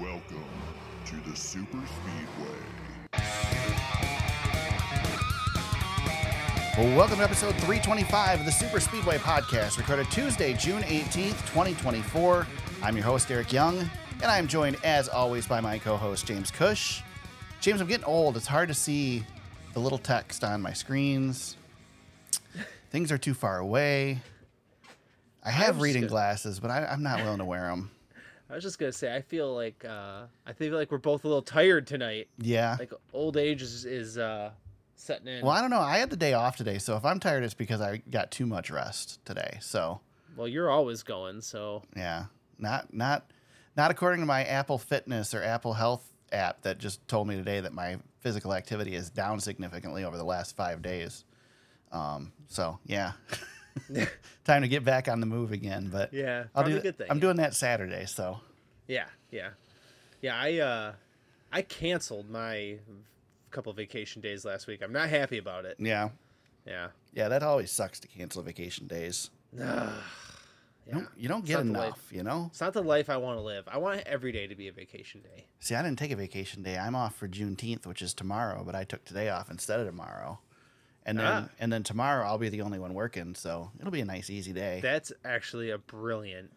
Welcome to the Super Speedway. Welcome to episode 325 of the Super Speedway podcast, recorded Tuesday, June 18th, 2024. I'm your host, Eric Young, and I'm joined, as always, by my co host, James Kuch. James, I'm getting old. It's hard to see the little text on my screens. Things are too far away. I have was reading good. glasses, but I, I'm not willing to wear them. I was just gonna say, I feel like uh, I feel like we're both a little tired tonight. Yeah. Like old age is, is uh, setting in. Well, I don't know. I had the day off today, so if I'm tired, it's because I got too much rest today. So, Well, you're always going, so yeah, not not not according to my Apple Fitness or Apple Health app that just told me today that my physical activity is down significantly over the last five days. Um, so yeah, time to get back on the move again. But yeah, I'll do. good thing. I'm yeah. doing that Saturday. So Yeah, yeah, yeah. I uh, I canceled my couple vacation days last week. I'm not happy about it. yeah, Yeah. yeah, that always sucks to cancel vacation days. yeah. You don't, you don't get enough, you know. It's not the life I want to live. I want every day to be a vacation day. See, I didn't take a vacation day. I'm off for Juneteenth, which is tomorrow, but I took today off instead of tomorrow. And then Ah. and then tomorrow I'll be the only one working, so it'll be a nice easy day. That's actually a brilliant,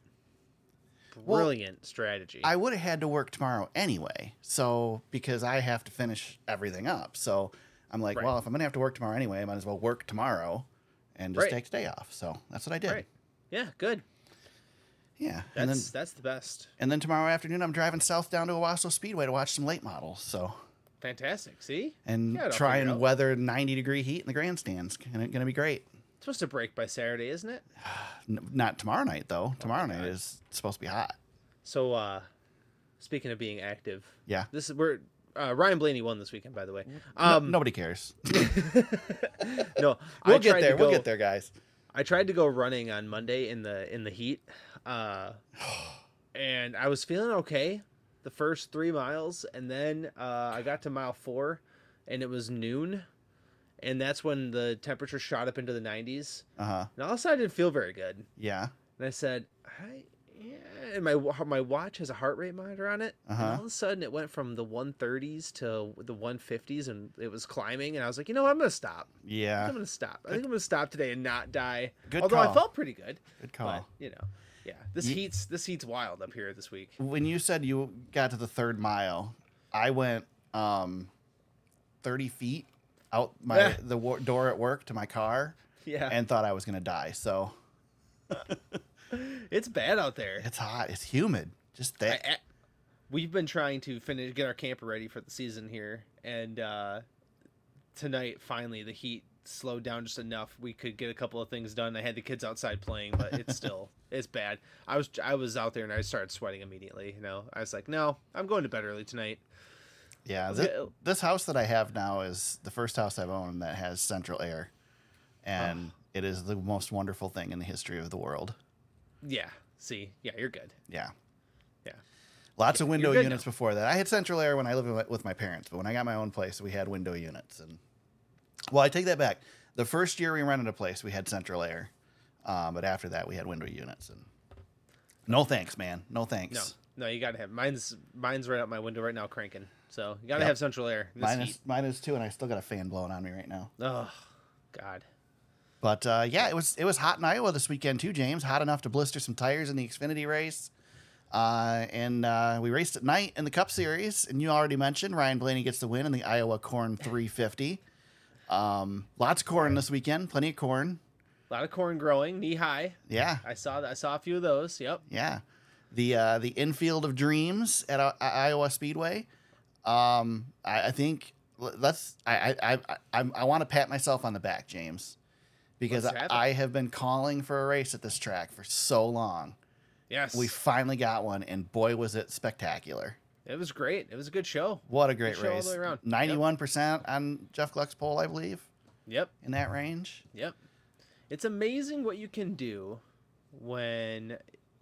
Well, brilliant strategy. I would have had to work tomorrow anyway, so because I have to finish everything up. So I'm like, Right. well, if I'm gonna have to work tomorrow anyway, I might as well work tomorrow and just Right. take day off. So that's what I did. right. Yeah. Good. Yeah. That's and then that's the best. and then tomorrow afternoon I'm driving south down to Owosso Speedway to watch some late models. So Fantastic. See? and try and weather 90 degree heat in the grandstands. And it's gonna be great. It's supposed to break by Saturday, isn't it? N- not tomorrow night though. Tomorrow night God. is supposed to be hot. So, uh, speaking of being active, Yeah. this is where uh, Ryan Blaney won this weekend, by the way. No- Um, nobody cares. no, We'll I get there. To We'll get there, guys. I tried to go running on Monday in the in the heat, uh, and I was feeling okay the first three miles, and then uh, I got to mile four, and it was noon, and that's when the temperature shot up into the 90s, Uh huh. and all of a sudden I didn't feel very good. Yeah. And I said, I, yeah. And my my watch has a heart rate monitor on it. And Uh-huh. all of a sudden, it went from the 130s to the 150s, and it was climbing. And I was like, you know, what? I'm gonna stop. Yeah, I'm gonna stop. I think I'm gonna stop today and not die. Good Although I felt pretty good. Good call. But you know, yeah, this Ye- heat's this heat's wild up here this week. when you said you got to the third mile, I went um, 30 feet out my Yeah. the wa- door at work to my car Yeah, and thought I was gonna die. So it's bad out there. it's hot. It's humid. Just I. I- we've been trying to finish get our camper ready for the season here, and uh, tonight finally the heat slowed down just enough we could get a couple of things done. I had the kids outside playing, but it's still it's bad. I was I was out there and I started sweating immediately. You know, I was like, no, I'm going to bed early tonight. yeah. This, this house that I have now is the first house I've owned that has central air, and it is the most wonderful thing in the history of the world. Yeah, see, yeah, you're good. Yeah. Yeah, Lots of window units before that. I had central air when I lived with my parents, but when I got my own place, we had window units. And well, I take that back. The first year we rented a place, we had central air, um, but after that, we had window units. And no thanks, man. No thanks. no, no, you gotta have mine's mine's right out my window right now cranking. So you gotta Yep. have central air. This Mine is mine is too, and I still got a fan blowing on me right now. Oh, God. But uh, yeah, it was it was hot in Iowa this weekend too, James. Hot enough to blister some tires in the Xfinity race. Uh, and uh, we raced at night in the Cup Series, and you already mentioned Ryan Blaney gets the win in the Iowa Corn 350. Um, lots of corn this weekend, plenty of corn. A lot of corn growing, knee high. Yeah, I saw that. I saw a few of those. Yep. yeah. The uh, the infield of dreams at uh, Iowa Speedway. Um, I, I think let's. I I I I, I want to pat myself on the back, James, because it. I have been calling for a race at this track for so long. Yes. We finally got one, and boy, was it spectacular! It was great. It was a good show. What a great Good show all race! the way around. Yep. Ninety-one percent on Jeff Gluck's poll, I believe, Yep. in that range. Yep. It's amazing what you can do when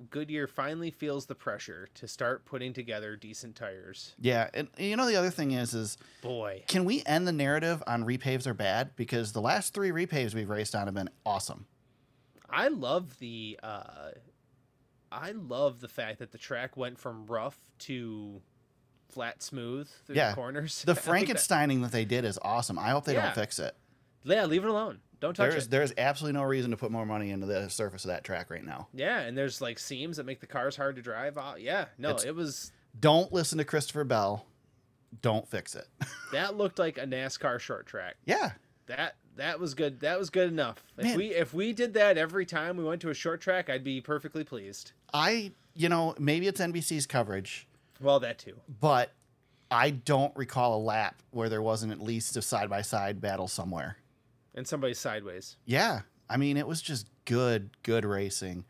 Goodyear finally feels the pressure to start putting together decent tires. Yeah, and you know the other thing is, is Boy. can we end the narrative on repaves are bad because the last three repaves we've raced on have been awesome. I love the uh I love the fact that the track went from rough to flat smooth through Yeah. the corners. The think that- Frankensteining that they did is awesome. I hope they Yeah. don't fix it. Yeah, leave it alone. Don't touch There's it. there's absolutely no reason to put more money into the surface of that track right now. Yeah, and there's like seams that make the cars hard to drive. Uh, yeah, no, It's- it was Don't listen to Christopher Bell. Don't fix it. that looked like a NASCAR short track. yeah. That that was good. That was good enough. If Man. we if we did that every time we went to a short track, I'd be perfectly pleased. I you know, maybe it's NBC's coverage, Well, that too. but I don't recall a lap where there wasn't at least a side by side battle somewhere. And somebody sideways. Yeah. I mean, it was just good, good racing.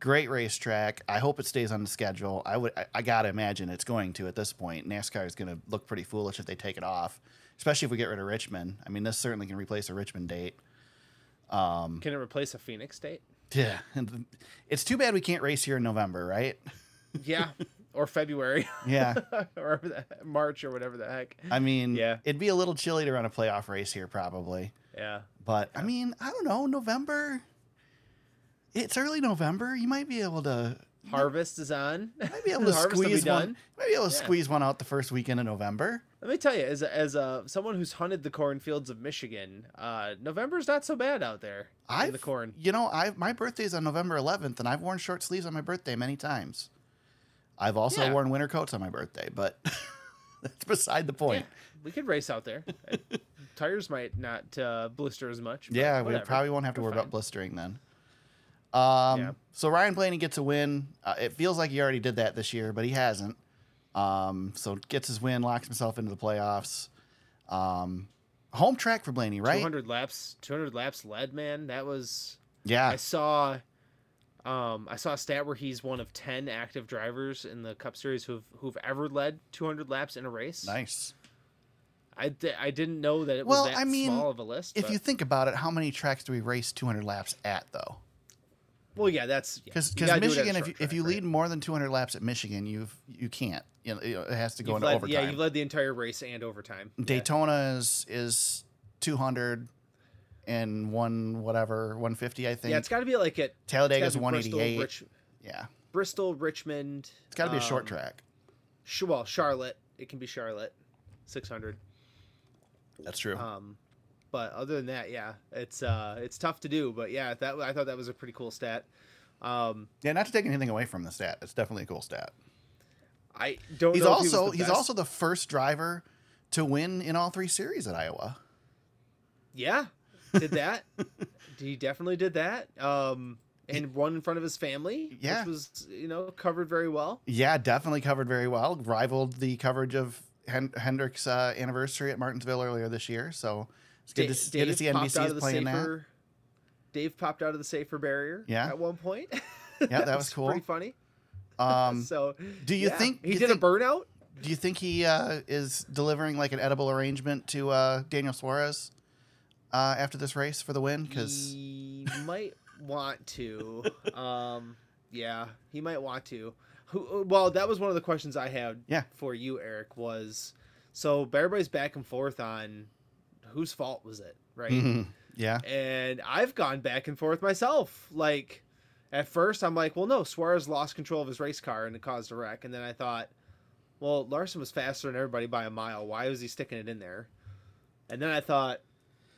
Great racetrack. I hope it stays on the schedule. I would I, I gotta imagine it's going to at this point. NASCAR is gonna look pretty foolish if they take it off. Especially if we get rid of Richmond. I mean, this certainly can replace a Richmond date. Um, Can it replace a Phoenix date? yeah, and it's too bad we can't race here in November, right? Yeah, or February, Yeah, or March, or whatever the heck. I mean, Yeah. it'd be a little chilly to run a playoff race here, probably. Yeah, But I mean, I don't know. November. It's early November. You might be able to harvest is on. might be able to squeeze one. Might be able to Yeah. squeeze one out the first weekend of November. Let me tell you, as a, as a someone who's hunted the cornfields of Michigan, uh, November's not so bad out there I've the corn. You know, I my birthday's on November 11th, and I've worn short sleeves on my birthday many times. I've also Yeah. worn winter coats on my birthday, but that's beside the point. Yeah, we could race out there. Tires might not uh, blister as much. Yeah, we probably won't have to We're worry fine. about blistering then. Um, Yeah. So Ryan Blaney gets a win. Uh, it feels like he already did that this year, but he hasn't. Um, so gets his win, locks himself into the playoffs. Um, home track for Blaney, right? 200 laps. 200 laps led, man. That was. Yeah, I saw. Um, I saw a stat where he's one of 10 active drivers in the Cup Series who've who've ever led 200 laps in a race. nice. I, di- I didn't know that it was Well, that I mean, small of a list. If but- you think about it, how many tracks do we race 200 laps at though? well, yeah, that's yeah, Because you gotta do it at a Michigan, if you, if you right? lead more than 200 laps at Michigan, you've you can't. You know, it has to go You've into led, overtime. Yeah, you've led the entire race and overtime. Yeah. Daytona is is 200 and one whatever 150 I think. Yeah, it's got to be like at Talladega's it's gotta be Bristol, 188. Rich, yeah, Bristol, Richmond. it's got to be a short um, track. Sh- well, Charlotte. It can be Charlotte, 600. That's true. Um, but other than that, yeah, it's uh, it's tough to do. But yeah, that I thought that was a pretty cool stat. Um, yeah, not to take anything away from the stat. It's definitely a cool stat. I don't. He's know if he also he's best. also the first driver to win in all three series at Iowa. yeah, did that. he definitely did that. Um, and one in front of his family, Yeah. which was you know covered very well. Yeah, definitely covered very well. Rivaled the coverage of Hen- Hendrick's uh, anniversary at Martinsville earlier this year. So it's good, Da- to, good to see popped out of NBC's playing that. Dave popped out of the safer barrier. Yeah. At one point. Yeah, that was cool. Pretty funny. Um, so, do you yeah. think he you did think- a burnout? Do you think he uh, is delivering like an edible arrangement to uh, Daniel Suarez uh, after this race for the win? Because he might want to. Um, yeah, he might want to. Who? Well, that was one of the questions I had. Yeah. For you, Eric, was so everybody's back and forth on whose fault was it, right? Mm-hmm. yeah, And I've gone back and forth myself. Like, at first, I'm like, well, no, Suarez lost control of his race car and it caused a wreck. And then I thought, well, Larson was faster than everybody by a mile. Why was he sticking it in there? And then I thought,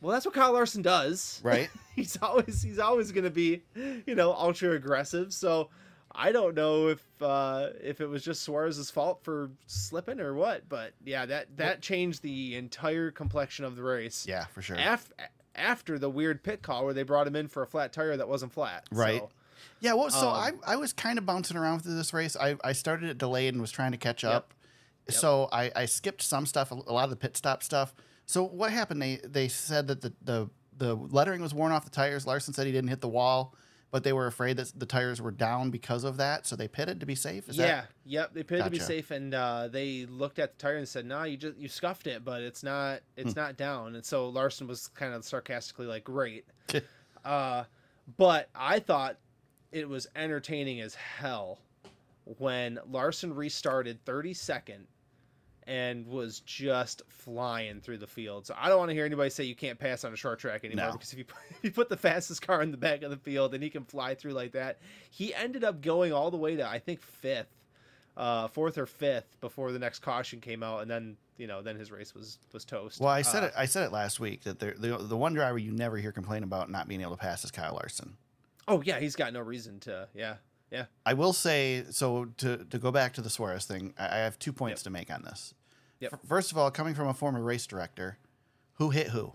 well, that's what Kyle Larson does. right. he's always he's always going to be, you know, ultra aggressive. So I don't know if uh, if it was just Suarez's fault for slipping or what. But yeah, that that changed the entire complexion of the race Yeah, for sure. af- after the weird pit call where they brought him in for a flat tire that wasn't flat. Right. So, Yeah, well, so Um, I I was kind of bouncing around through this race. I, I started it delayed and was trying to catch up. Yep. So I, I skipped some stuff, a lot of the pit stop stuff. So what happened? They they said that the, the the lettering was worn off the tires. Larson said he didn't hit the wall, but they were afraid that the tires were down because of that. So they pitted to be safe. Is yeah, that yep. They pitted to be safe, and uh, they looked at the tire and said, "No, you just you scuffed it, but it's not Hmm. it's not down." And so Larson was kind of sarcastically like, "Great," uh, but I thought it was entertaining as hell when Larson restarted 32nd and was just flying through the field. So I don't want to hear anybody say you can't pass on a short track anymore No. because if you put, if you put the fastest car in the back of the field and he can fly through like that, he ended up going all the way to I think fifth, uh, fourth or fifth before the next caution came out, and then you know then his race was was toast. Well, I said Uh, it. I said it last week that the, the the one driver you never hear complain about not being able to pass is Kyle Larson. Oh yeah, he's got no reason to. Yeah, yeah. I will say so to to go back to the Suarez thing. I, I have two points Yep. to make on this. Yep. F- First of all, coming from a former race director, who hit who?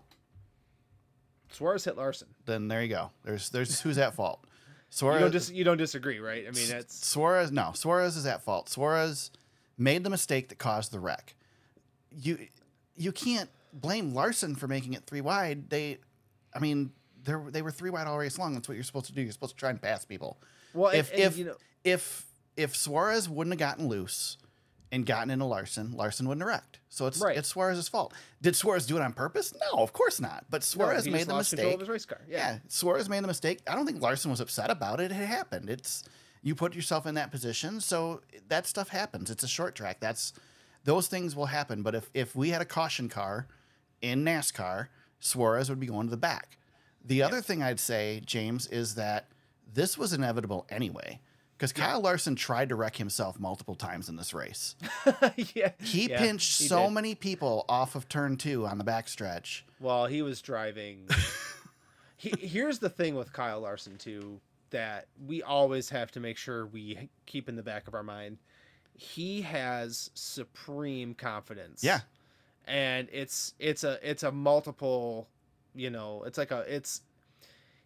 Suarez hit Larson. Then there you go. There's there's who's at fault. You Suarez. don't dis- you don't disagree, right? I mean, that's Suarez. No, Suarez is at fault. Suarez made the mistake that caused the wreck. You you can't blame Larson for making it three wide. They, I mean, they they were three wide all race long. That's what you're supposed to do. You're supposed to try and pass people. Well. if and, and, if you know, if if Suarez wouldn't have gotten loose and gotten into Larson, Larson wouldn't have wrecked. So it's Right. it's Suarez's fault. Did Suarez do it on purpose? No, of course not. But no, Suarez he made the mistake. of his race car. Yeah. Yeah. Suarez made the mistake. I don't think Larson was upset about it. It happened. It's you put yourself in that position, so that stuff happens. It's a short track. That's those things will happen. But if if we had a caution car in NASCAR, Suarez would be going to the back. The other thing I'd say, James, is that this was inevitable anyway. Because Kyle Larson tried to wreck himself multiple times in this race. yeah. He yeah, pinched he so did. many people off of turn two on the backstretch. While he was driving. he, here's the thing with Kyle Larson too that we always have to make sure we keep in the back of our mind. He has supreme confidence. Yeah. and it's it's a it's a multiple you know it's like a it's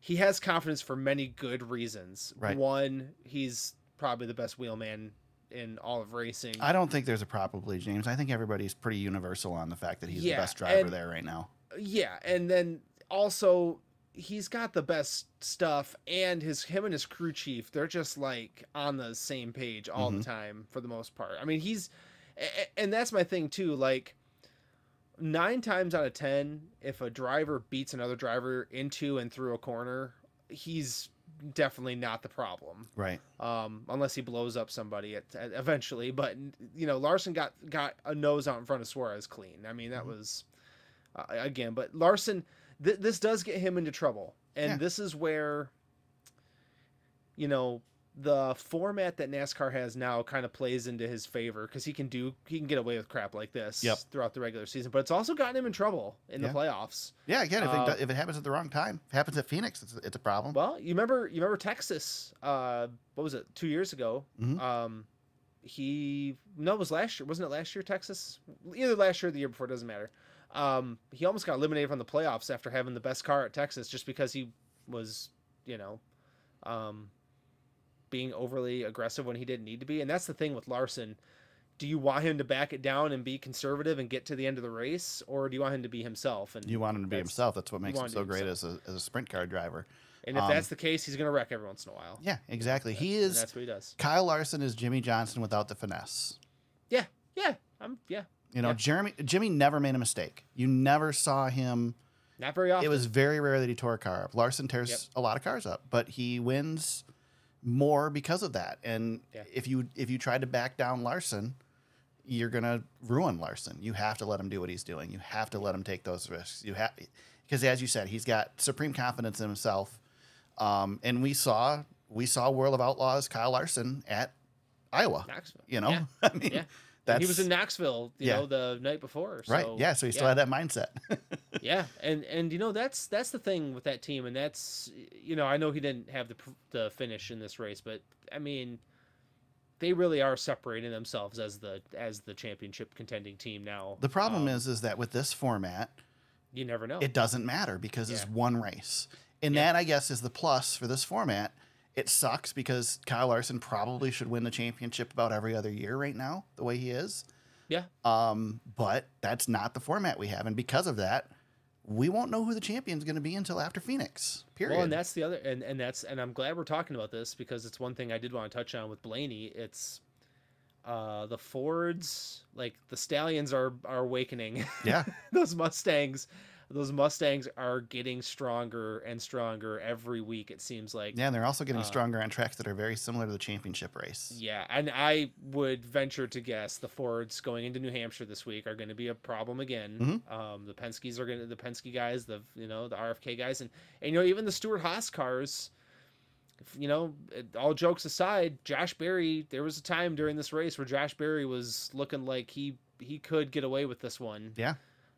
he has confidence for many good reasons Right. one he's probably the best wheelman in all of racing I don't think there's a probably, James. I think everybody's pretty universal on the fact that he's Yeah, the best driver and- there right now. yeah and then also he's got the best stuff and his him and his crew chief they're just like on the same page all Mhm. the time for the most part i mean he's and that's my thing too like nine times out of ten if a driver beats another driver into and through a corner he's definitely not the problem Right. um, unless he blows up somebody at, at- eventually. But you know, Larson got got a nose out in front of Suarez clean. I mean, that was uh, again. But Larson, th- this does get him into trouble, and Yeah. this is where you know the format that NASCAR has now kind of plays into his favor because he can do he can get away with crap like this Yep. throughout the regular season. But it's also gotten him in trouble in Yeah. the playoffs. Yeah, again, if, Uh, it, if it happens at the wrong time, if it happens at Phoenix, it's, it's a problem. Well, you remember you remember Texas? Uh, what was it? Two years ago. Mhm. Um, he no, it was last year. Wasn't it last year? Texas, either last year or the year before. Doesn't matter. Um, he almost got eliminated from the playoffs after having the best car at Texas, just because he was, you know, um, being overly aggressive when he didn't need to be. And that's the thing with Larson. Do you want him to back it down and be conservative and get to the end of the race, or do you want him to be himself? And you want him to be himself. That's what makes him so great as a, as a sprint car driver. And if Um, that's the case, he's going to wreck every once in a while. Yeah, exactly. He And is. that's what he does. Kyle Larson is Jimmie Johnson without the finesse. Yeah, yeah, I'm yeah. You know, Yeah. Jeremy Jimmy never made a mistake. You never saw him. Not very often. It was very rare that he tore a car up. Larson tears Yep. a lot of cars up, but he wins more because of that. And Yeah. if you if you try to back down Larson, you're gonna ruin Larson. You have to let him do what he's doing. You have to let him take those risks. You have because as you said, he's got supreme confidence in himself. Um, and we saw we saw World of Outlaws Kyle Larson at Iowa. Knoxville. You know, Yeah. I mean, Yeah. That's he was in Knoxville, you Yeah. know, the night before. right. so, Yeah, so he still had that mindset. yeah, and and you know that's that's the thing with that team, and that's you know I know he didn't have the the finish in this race, but I mean, they really are separating themselves as the as the championship contending team now. the problem Um, is, is that with this format, you never know. it doesn't matter because it's one race. And Yeah. that, I guess, is the plus for this format. It sucks because Kyle Larson probably should win the championship about every other year right now, the way he is. yeah, Um, but that's not the format we have. And because of that, we won't know who the champion's going to be until after Phoenix, period. Well, and that's the other, and and that's, and I'm glad we're talking about this because it's one thing I did want to touch on with Blaney. It's uh the Fords, like the Stallions are are awakening. yeah. Those Mustangs, those Mustangs are getting stronger and stronger every week. It seems like. Yeah, and they're also getting Uh, stronger on tracks that are very similar to the championship race. Yeah, and I would venture to guess the Fords going into New Hampshire this week are going to be a problem again. Mhm. Um, the Penske's are going to the Penske guys, the you know the RFK guys, and and you know even the Stewart Haas cars. You know, all jokes aside, Josh Berry. There was a time during this race where Josh Berry was looking like he he could get away with this one. Yeah.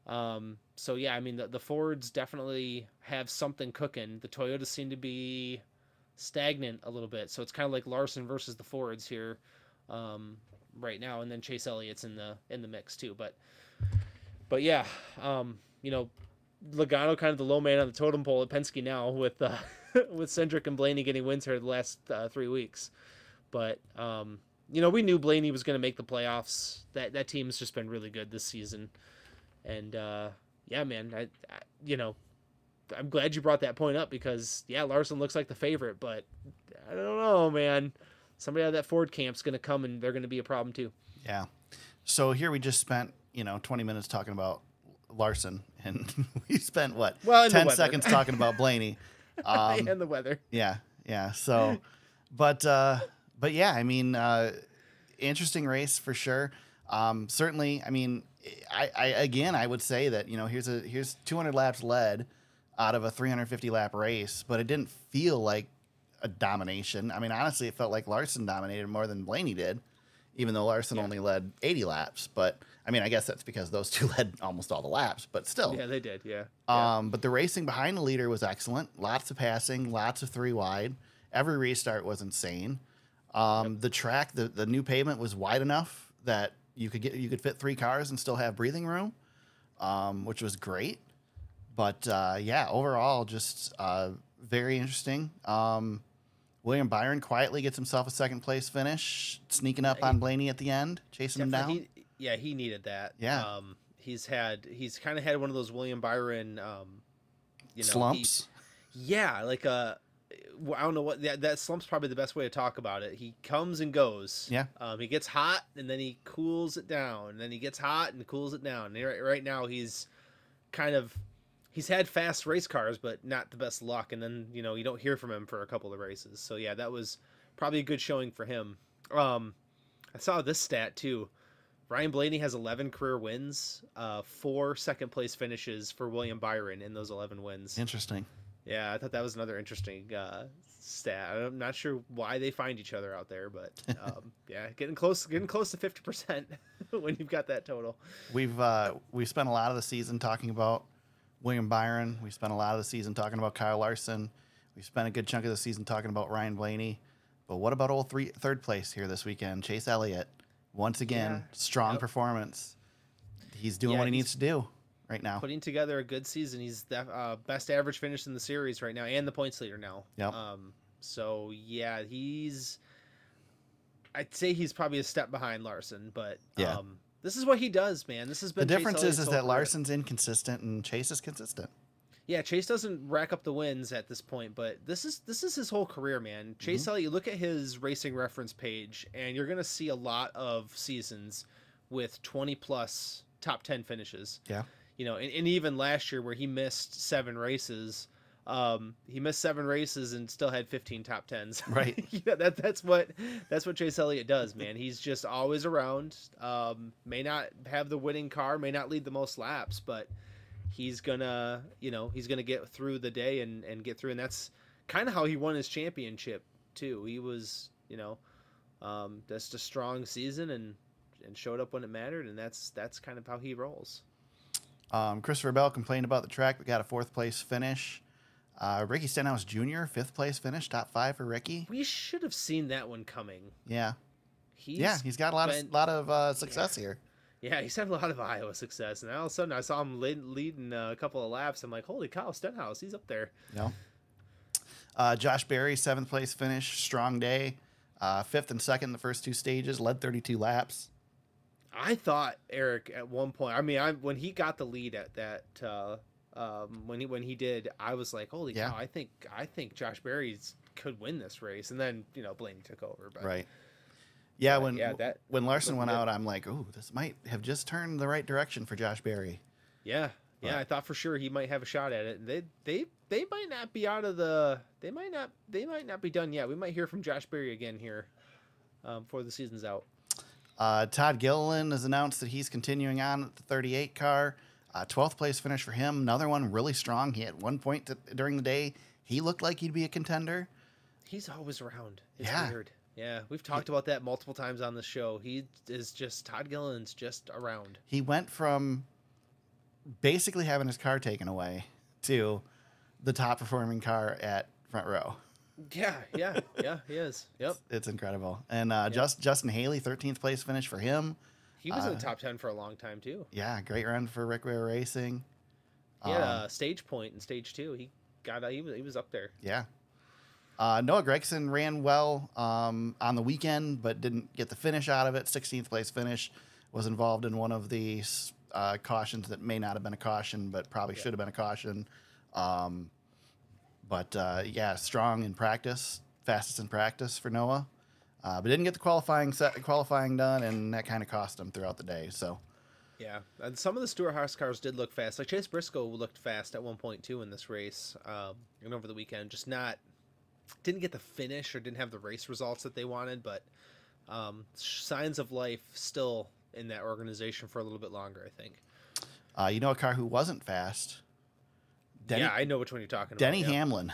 Um. So yeah, I mean the the Fords definitely have something cooking. The Toyotas seem to be stagnant a little bit. So it's kind of like Larson versus the Fords here, um, right now, and then Chase Elliott's in the in the mix too. But but yeah, um, you know, Logano kind of the low man on the totem pole at Penske now with uh, with Cindric and Blaney getting wins here the last uh, three weeks. But um, you know, we knew Blaney was going to make the playoffs. That that team's just been really good this season, and uh, yeah, man, I, I you know. I'm glad you brought that point up because yeah, Larson looks like the favorite, but I don't know, man. Somebody out of that Ford camp's gonna come and they're gonna be a problem too. Yeah. So here we just spent, you know, 20 minutes talking about Larson, and we spent what? Well, 10 seconds talking about Blaney. Um, and the weather. yeah, yeah. So, but, uh, but yeah, I mean, uh, interesting race for sure. Um, certainly, I mean, I, I, again, I would say that, you know, here's a, here's 200 laps led out of a 350 lap race, but it didn't feel like a domination. I mean, honestly, it felt like Larson dominated more than Blaney did, even though Larson Yeah. only led 80 laps. But I mean, I guess that's because those two led almost all the laps, but still. Yeah, they did. Yeah. yeah. Um, but the racing behind the leader was excellent. Lots of passing, lots of three wide. Every restart was insane. Um, The track, the, the new pavement was wide enough that you could get you could fit three cars and still have breathing room, um, which was great. But uh, yeah, overall, just uh, very interesting. Um, William Byron quietly gets himself a second place finish, sneaking up on Blaney at the end, chasing him down. He, yeah, he needed that. Yeah. Um, he's had he's kind of had one of those William Byron, um, you know, he- Slumps. yeah, like a. I don't know what that, that slump's probably the best way to talk about it. He comes and goes. Yeah. Um, he gets hot and then he cools it down. And then he gets hot and cools it down. And right, right now he's kind of he's had fast race cars, but not the best luck. And then you know you don't hear from him for a couple of races. So yeah, that was probably a good showing for him. Um, I saw this stat too. Ryan Blaney has 11 career wins, uh, four second place finishes for William Byron in those 11 wins. Interesting. Yeah, I thought that was another interesting uh, stat. I'm not sure why they find each other out there, but um, yeah, getting close, getting close to 50 percent when you've got that total. We've uh, we spent a lot of the season talking about William Byron. We spent a lot of the season talking about Kyle Larson. We spent a good chunk of the season talking about Ryan Blaney. But what about old three third place here this weekend? Chase Elliott, once again, Yeah. strong Yep. performance. He's doing Yeah, what he needs to do right now. Putting together a good season. He's the uh, best average finish in the series right now, and the points leader now. Yep. Um, so yeah, he's. I'd say he's probably a step behind Larson, but Yeah. um, this is what he does, man. This has The been Chase difference is, is that. Larson's inconsistent and Chase is consistent. Yeah, Chase doesn't rack up the wins at this point, but this is this is his whole career, man. Chase Mm-hmm. Elliott, look at his racing reference page, and you're gonna see a lot of seasons with 20 plus top 10 finishes. Yeah. You know, and, and even last year where he missed seven races, um, he missed seven races and still had 15 top tens. Right. yeah, that that's what that's what Chase Elliott does, man. He's just always around. Um, may not have the winning car, may not lead the most laps, but he's gonna you know he's gonna get through the day and and get through and that's kind of how he won his championship too he was you know um just a strong season and and showed up when it mattered and that's that's kind of how he rolls Um, Christopher Bell complained about the track, but got a fourth place finish. Uh, Ricky Stenhouse Jr., fifth place finish, top five for Ricky. we should have seen that one coming Yeah. he's yeah, he's got a lot been- of lot of uh, success here. yeah he's had a lot of iowa success and all of a sudden i saw him lead, leading a couple of laps i'm like holy cow stenhouse he's up there No. Uh, Josh Berry, seventh place finish, strong day. Uh, fifth and second in the first two stages, led 32 laps. I thought Eric at one point. I mean, I when he got the lead at that uh, um, when he when he did, I was like, "Holy Yeah. cow!" I think I think Josh Berry's could win this race, and then you know Blaney took over. But Right. Yeah, But, when yeah, that when Larson went good. out, I'm like, oh, this might have just turned the right direction for Josh Berry." yeah, Yeah, I thought for sure he might have a shot at it. They they they might not be out of the they might not they might not be done yet. We might hear from Josh Berry again here um, before the season's out. Uh, Todd Gilliland has announced that he's continuing on at the 38 car. Uh, 12th place finish for him. Another one really strong. He had one point to, during the day. He looked like he'd be a contender. He's always around. It's Yeah. weird. Yeah, we've talked about that multiple times on the show. He is just Todd Gilliland's just around. He went from basically having his car taken away to the top performing car at front row. Yeah, yeah, yeah. He is. Yep. It's incredible. And uh, just Justin Haley, 13th place finish for him. He was in Uh, the top ten for a long time too. Yeah, great run for Rick Ware Racing. Yeah, Um, stage point in stage two. He got he was he was up there. Yeah. Uh, Noah Gragson ran well um, on the weekend, but didn't get the finish out of it. 16th place finish. Was involved in one of the uh, cautions that may not have been a caution, but probably Yeah. should have been a caution. Um, but uh, yeah, strong in practice, fastest in practice for Noah. Uh, but didn't get the qualifying set, qualifying done, and that kind of cost him throughout the day. So Yeah, and some of the Stewart Haas cars did look fast. Like Chase Briscoe looked fast at one point too in this race, um, and over the weekend, just not didn't get the finish or didn't have the race results that they wanted, but um, signs of life still in that organization for a little bit longer. I think. uh, you know a car who wasn't fast. Denny, yeah, I know which one you're talking about. Denny. Hamlin.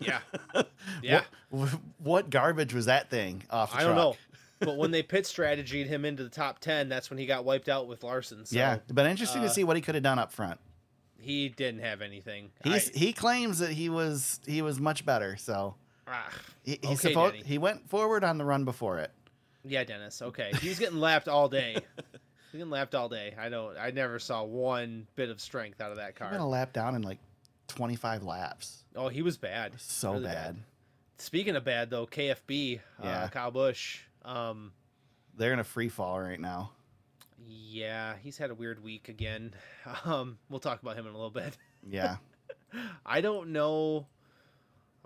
Yeah, yeah. What, what garbage was that thing off the I don't know, but when they pit strategied him into the top ten, that's when he got wiped out with Larson. So yeah, but interesting to uh, see what he could have done up front. he didn't have anything. He's, I- he claims that he was he was much better. So ah. he, he, Okay, suppo- he went forward on the run before it. Yeah, Dennis. Okay, he was getting lapped all day. He getting lapped all day. I don't. I never saw one bit of strength out of that He went a car. lap down in like 25 laps. Oh, he was bad. So Really bad. Speaking of bad though, KFB, Yeah. uh, Kyle Busch. Um, They're in a free fall right now. yeah, he's had a weird week again. Um, we'll talk about him in a little bit. Yeah. I don't know.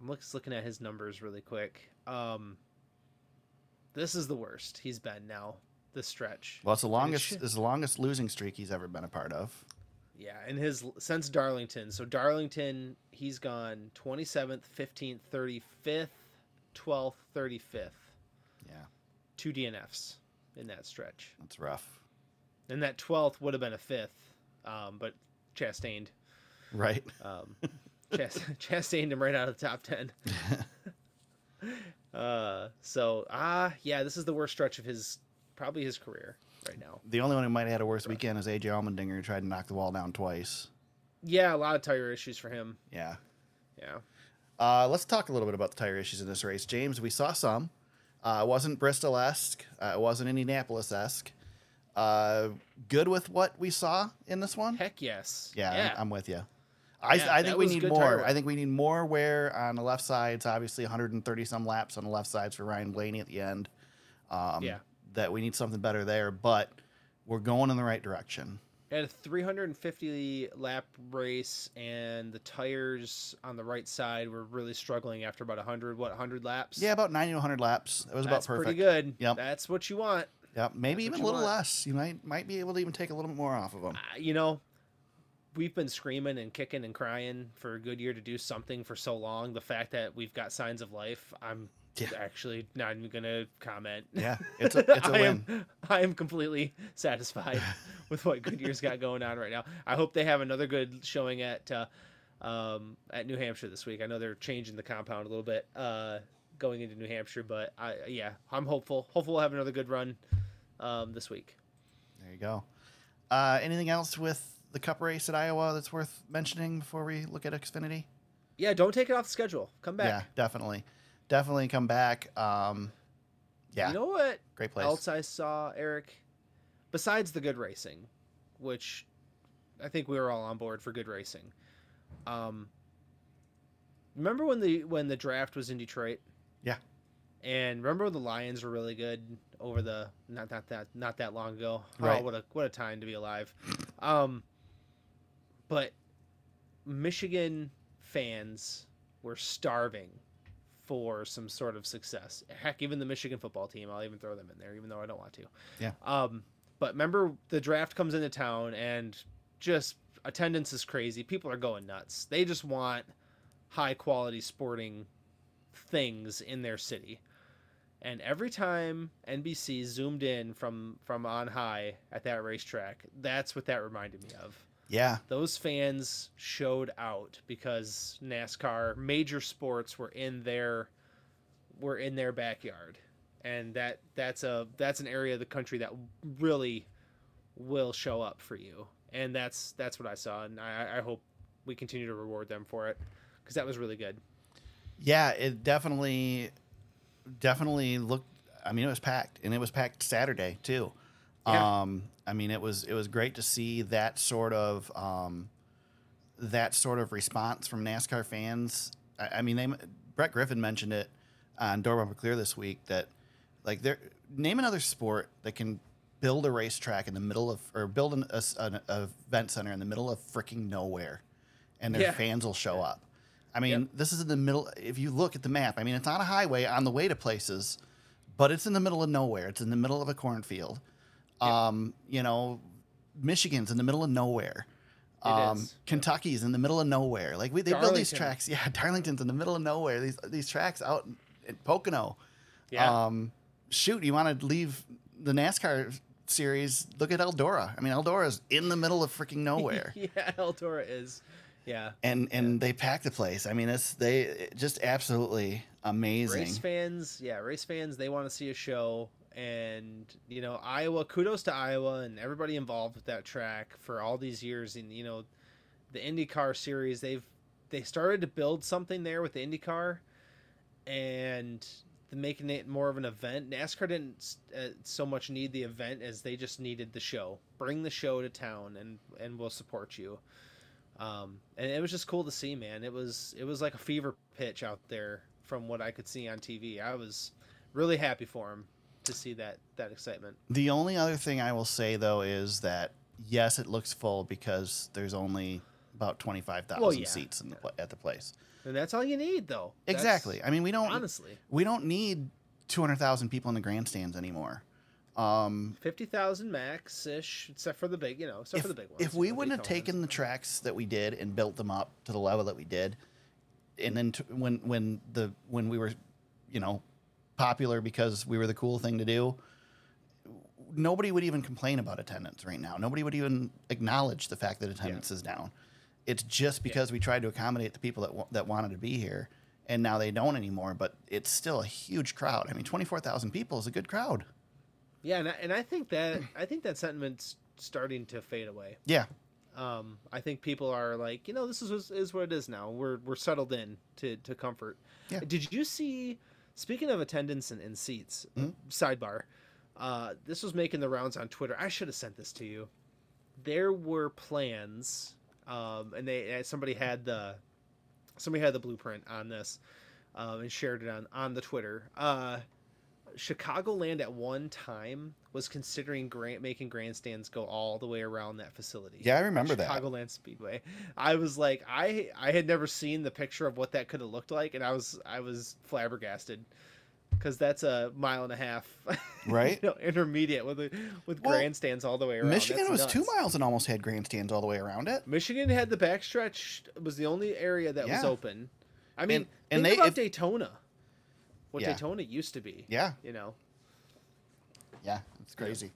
I'm just looking at his numbers really quick. Um, this is the worst he's been now. This stretch. Well, it's the longest it's the longest losing streak he's ever been a part of. Yeah, and his since Darlington. So Darlington, he's gone 27th, 15th, 35th, 12th, 35th. Yeah, Two DNFs in that stretch. that's rough. And that 12th would have been a fifth, um, but Chastained. Right. Um, Chast- Chastained him right out of the top 10. uh, so, ah, yeah, this is the worst stretch of his, probably his career right now. The only one who might have had a worse weekend is AJ Allmendinger, who tried to knock the wall down twice. Yeah, a lot of tire issues for him. Yeah. Yeah. Uh, let's talk a little bit about the tire issues in this race, James. We saw some. Uh, it wasn't Bristol esque. Uh, it wasn't Indianapolis esque. Uh, good with what we saw in this one. Heck yes. Yeah, Yeah. I'm, I'm with you. I, Yeah, I think we need more. I think we need more wear on the left sides. Obviously, 130 some laps on the left sides for Ryan Blaney at the end. Um, Yeah. That we need something better there, but we're going in the right direction. Had a 350 lap race, and the tires on the right side were really struggling after about 100, what, 100 laps? Yeah, about 90 to 100 laps. It was That's about perfect. pretty good. Yep. That's what you want. Yep, maybe That's even a little want. less. You might might be able to even take a little bit more off of them. Uh, you know, we've been screaming and kicking and crying for Goodyear to do something for so long. The fact that we've got signs of life, I'm Yeah. actually not even going to comment. Yeah, it's a it's a I win. Am, I am completely satisfied with what Goodyear's got going on right now. I hope they have another good showing at uh, um, at New Hampshire this week. I know they're changing the compound a little bit uh, going into New Hampshire, but I yeah, I'm hopeful. Hopeful we'll have another good run um, this week. There you go. Uh, anything else with the Cup race at Iowa that's worth mentioning before we look at Xfinity? Yeah, don't take it off the schedule. Come back. Yeah, definitely, definitely come back. Um, yeah, You know what great place. else I saw, Eric? Besides the good racing, which I think we were all on board for good racing. Um, remember when the when the draft was in Detroit? Yeah. And remember when the Lions were really good over the not not that not that long ago. Right. Oh, what a what a time to be alive. Um, but Michigan fans were starving for some sort of success. Heck, even the Michigan football team, I'll even throw them in there, even though I don't want to. Yeah. Um, but remember, the draft comes into town, and just attendance is crazy. People are going nuts. They just want high quality sporting things in their city. And every time NBC zoomed in from from on high at that racetrack, that's what that reminded me of. Yeah. Those fans showed out because NASCAR major sports were in their were in their backyard. And that that's a that's an area of the country that really will show up for you. And that's that's what I saw and I, I hope we continue to reward them for it because that was really good. Yeah, it definitely definitely looked I mean it was packed and it was packed Saturday too. Yeah. Um I mean it was it was great to see that sort of um that sort of response from NASCAR fans. I, I mean they Brett Griffin mentioned it on Door Bumper Clear this week that like there name another sport that can build a racetrack in the middle of or build an, a, an event center in the middle of freaking nowhere and their Yeah. fans will show up. I mean, Yep. this is in the middle. If you look at the map, I mean, it's on a highway on the way to places, but it's in the middle of nowhere. It's in the middle of a cornfield. Um, you know, Michigan's in the middle of nowhere. Um, is. Kentucky's in the middle of nowhere. Like we, they build these tracks. Yeah, Darlington's in the middle of nowhere. These these tracks out in, Pocono. Yeah. Um, shoot, you want to leave the NASCAR series? Look at Eldora. I mean, Eldora's in the middle of freaking nowhere yeah, Eldora is. Yeah. and and they pack the place. I mean, it's they it just absolutely amazing. Race fans, yeah, race fans, they want to see a show. And, you know, Iowa, kudos to Iowa and everybody involved with that track for all these years. And, you know, the IndyCar series, they've, they started to build something there with the IndyCar and making it more of an event. NASCAR didn't uh, so much need the event as they just needed the show. Bring the show to town and, and we'll support you. Um, and it was just cool to see, man. It was it was like a fever pitch out there from what I could see on TV. I was really happy for him to see that that excitement. The only other thing I will say though is that yes, it looks full because there's only about twenty five thousand Well, yeah. seats in the at the place. And that's all you need, though. That's- Exactly. I mean, we don't honestly, we don't need two hundred thousand people in the grandstands anymore. Um, fifty thousand max ish, except for the big, you know, except if, for the big ones. if we wouldn't have taken the tracks that we did and built them up to the level that we did, and then t- when when the when we were, you know, popular because we were the cool thing to do, nobody would even complain about attendance right now. Nobody would even acknowledge the fact that attendance is down. It's just because we tried to accommodate the people that that wanted to be here, and now they don't anymore. But it's still a huge crowd. I mean, twenty four thousand people is a good crowd. yeah, and I, and I think that I think that sentiment's starting to fade away. Yeah, Um, I think people are like, you know, this is is what it is now. We're we're settled in to to comfort. Yeah. Did you see? Speaking of attendance and, and seats, Mhm. sidebar. Uh, this was making the rounds on Twitter. I should have sent this to you. There were plans, um, and they uh, somebody had the somebody had the blueprint on this, um, and shared it on on the Twitter. Uh, Chicagoland at one time was considering grant making grandstands go all the way around that facility. Yeah, I remember that. Chicagoland Speedway. I was like, I I had never seen the picture of what that could have looked like, and I was I was flabbergasted because that's a mile and a half, Right. you know, intermediate with a, with Well, grandstands all the way around. Michigan That's was two miles and almost had grandstands all the way around it. Michigan had the backstretch was the only area that was open. I mean, And- and think they- about if- Daytona. What Yeah. Daytona used to be. Yeah, You know. yeah, it's crazy.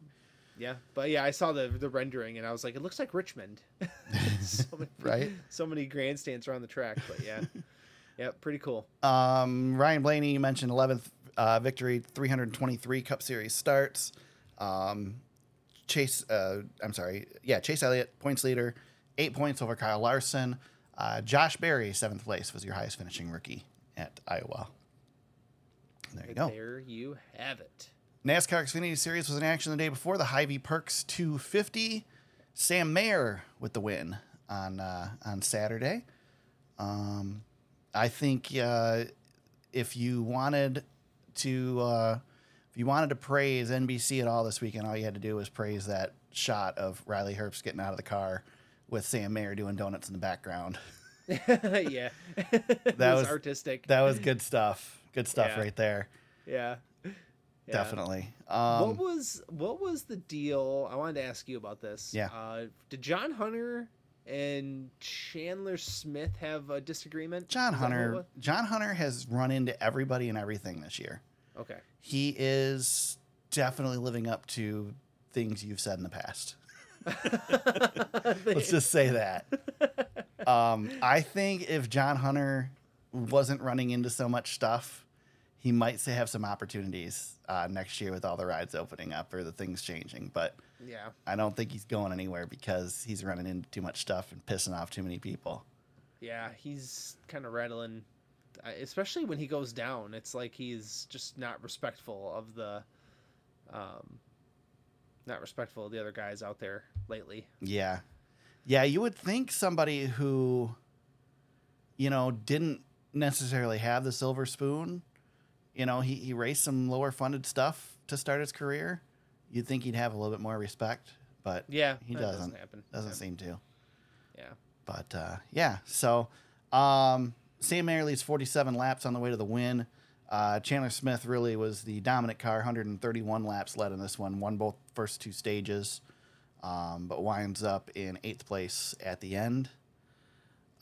Yeah, but yeah, I saw the the rendering and I was like, it looks like Richmond. so many, Right. So many grandstands around the track, but yeah, yeah, pretty cool. Um, Ryan Blaney, you mentioned 11th uh, victory, 323 Cup Series starts. Um, Chase, uh, I'm sorry, yeah, Chase Elliott, points leader, eight points over Kyle Larson. Uh, Josh Berry, seventh place, was your highest finishing rookie at Iowa. There you go. There you have it. NASCAR Xfinity Series was in action the day before. The Hy-Vee Perks 250. Sam Mayer with the win on uh, on Saturday. Um, I think uh, if you wanted to uh, if you wanted to praise NBC at all this weekend, all you had to do was praise that shot of Riley Herbst getting out of the car with Sam Mayer doing donuts in the background. yeah, that was, was- artistic. That was good stuff. Good stuff Yeah. right there. yeah. Yeah. Definitely. Um, what was what was the deal? I wanted to ask you about this. Yeah. Uh, did John Hunter and Chandler Smith have a disagreement. John Is that what it Hunter. John Hunter has run into everybody and everything this year. Okay. He is definitely living up to things you've said in the past. Let's just say that. Um, I think if John Hunter wasn't running into so much stuff, he might say have some opportunities uh, next year with all the rides opening up or the things changing. But yeah. I don't think he's going anywhere because he's running into too much stuff and pissing off too many people. Yeah, he's kind of rattling, uh, especially when he goes down. It's like he's just not respectful of the, um, not respectful of the other guys out there lately. Yeah. Yeah, you would think somebody who, you know, didn't necessarily have the silver spoon, you know, he, he raced some lower funded stuff to start his career. You'd think he'd have a little bit more respect, but Yeah, He that doesn't. happen. doesn't yeah. seem to. Yeah. But uh, yeah, so um, Sam Mayer leads 47 laps on the way to the win. Uh, Chandler Smith really was the dominant car, 131 laps led in this one, won both first two stages, um, but winds up in eighth place at the end.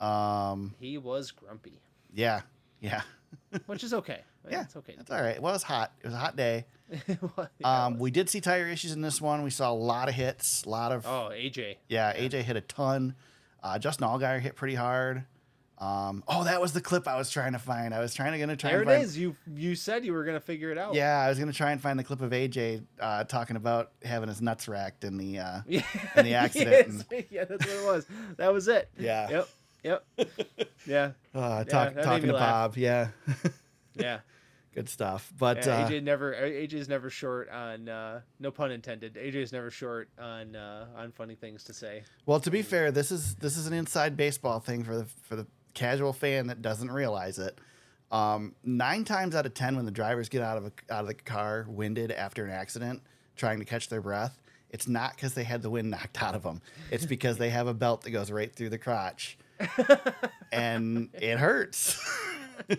Um, He was grumpy, yeah, yeah, which is okay. Yeah, it's okay. that's all right. Well, it was hot. It was a hot day. Well, yeah, Um, we did see tire issues in this one. We saw a lot of hits, a lot of oh, AJ. Yeah, AJ hit a ton. Uh, Justin Allgaier hit pretty hard. Um, oh, that was the clip I was trying to find. I was trying to gonna try There and it find. is. You you said you were gonna figure it out. Yeah, I was gonna try and find the clip of AJ uh, talking about having his nuts racked in the. Uh, Yeah. in the accident Yes. yeah, that's what it was. That was it. Yeah. Yep. Yep. Yeah. uh, talk, made talking to laugh. Bob. Yeah, Yeah. Good stuff. But yeah uh, AJ never AJ's never short on uh, no pun intended. AJ's never short on uh, on funny things to say. well, to be fair, this is this is an inside baseball thing for the for the casual fan that doesn't realize it. Um, nine times out of ten, when the drivers get out of a, out of the car winded after an accident, trying to catch their breath, it's not because they had the wind knocked out of them. It's because they have a belt that goes right through the crotch, and it hurts.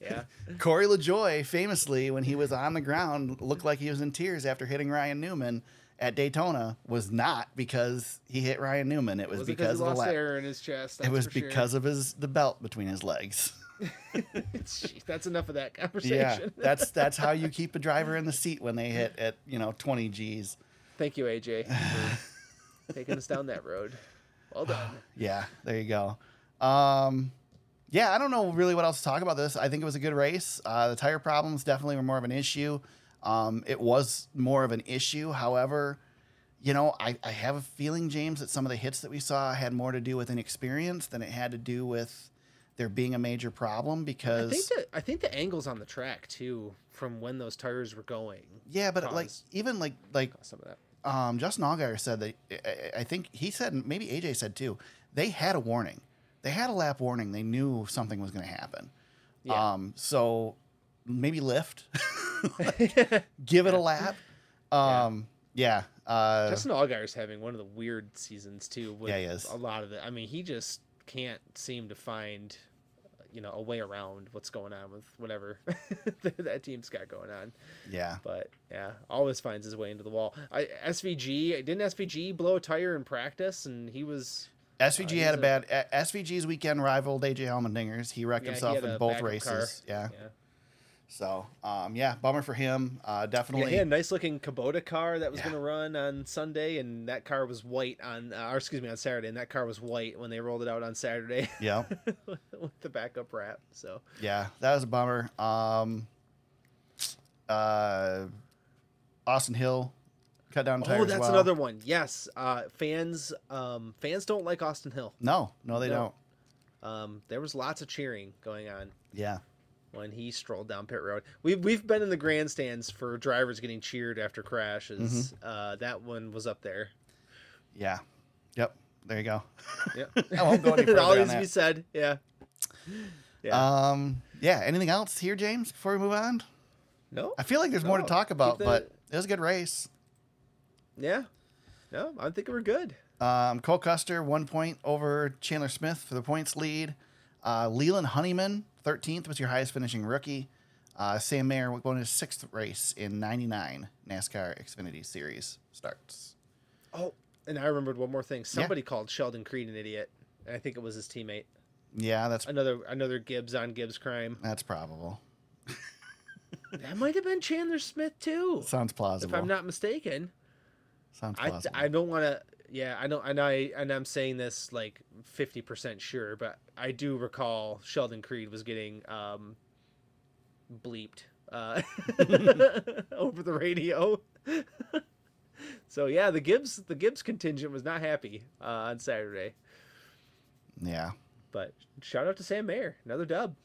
Yeah. Corey LaJoie, famously, when he was on the ground, looked like he was in tears after hitting Ryan Newman at Daytona. Was not because he hit Ryan Newman. It was, it because he of the la- air in his chest? It was for sure. because of his the belt between his legs. Jeez, that's enough of that conversation. Yeah, that's that's how you keep a driver in the seat when they hit at you know 20 G's. Thank you, AJ, for taking us down that road. Well done. Yeah, there you go. Um, yeah, I don't know really what else to talk about this. I think it was a good race. Uh, the tire problems definitely were more of an issue. Um, it was more of an issue. However, you know, I, I have a feeling, James, that some of the hits that we saw had more to do with inexperience than it had to do with there being a major problem I because think the I think the angles on the track too, from when those tires were going, yeah, but like even like like caused some of that. um, Justin Allgaier said that I- I think he said maybe AJ said too. They had a warning. They had a lap warning. They knew something was going to happen. Yeah. Um, so maybe lift, give it a lap. Um, yeah. Uh, Justin Allgaier's having one of the weird seasons too. With Yeah, he is. a lot of it. I mean, he just can't seem to find, you know, a way around what's going on with whatever that team's got going on. yeah. But yeah, always finds his way into the wall. I SVG didn't SVG blow a tire in practice, and he was SVG he's had a a- bad. A- SVG's weekend rival AJ Allmendinger's. He wrecked Yeah, himself had in both races. Yeah. yeah. So um, yeah, bummer for him. Uh, Yeah, definitely. he had a nice looking Kubota car that was Yeah. going to run on Sunday, and that car was white on, uh, or excuse me, on Saturday, and that car was white when they rolled it out on Saturday yeah. with the backup wrap. So Yeah, that was a bummer. Um, uh, Austin Hill cut down tires. Oh, that's well. another one. Yes, uh, fans, um, fans don't like Austin Hill. No, no, they No. don't. Um, there was lots of cheering going on Yeah, when he strolled down pit road. We've we've been in the grandstands for drivers getting cheered after crashes. Mm-hmm. Uh, that one was up there. yeah, yep. There you go. Yep. I won't go any it further needs to be said. Yeah. Yeah. Um, yeah. Anything else here, James? Before we move on, no. I feel like there's more to talk about, but it was a good race. Yeah. No, I think we're good. Um, Cole Custer one point over Chandler Smith for the points lead. Uh, Leland Honeyman, 13th, was your highest finishing rookie. Uh, Sam Mayer going to his sixth race in 99 NASCAR Xfinity Series starts. Oh, And I remembered one more thing. Somebody called Sheldon Creed an idiot, and I think it was his teammate. Yeah, that's Another another Gibbs on Gibbs crime. that's probable. That might have been Chandler Smith too, Sounds plausible. if. I'm not mistaken. Sounds I, plausible. I don't want to. Yeah, I don't. And I and I'm saying this like 50 percent sure, but I do recall Sheldon Creed was getting um, bleeped uh, over the radio. so yeah, the Gibbs the Gibbs contingent was not happy uh, on Saturday. yeah. But shout out to Sam Mayer, another dub.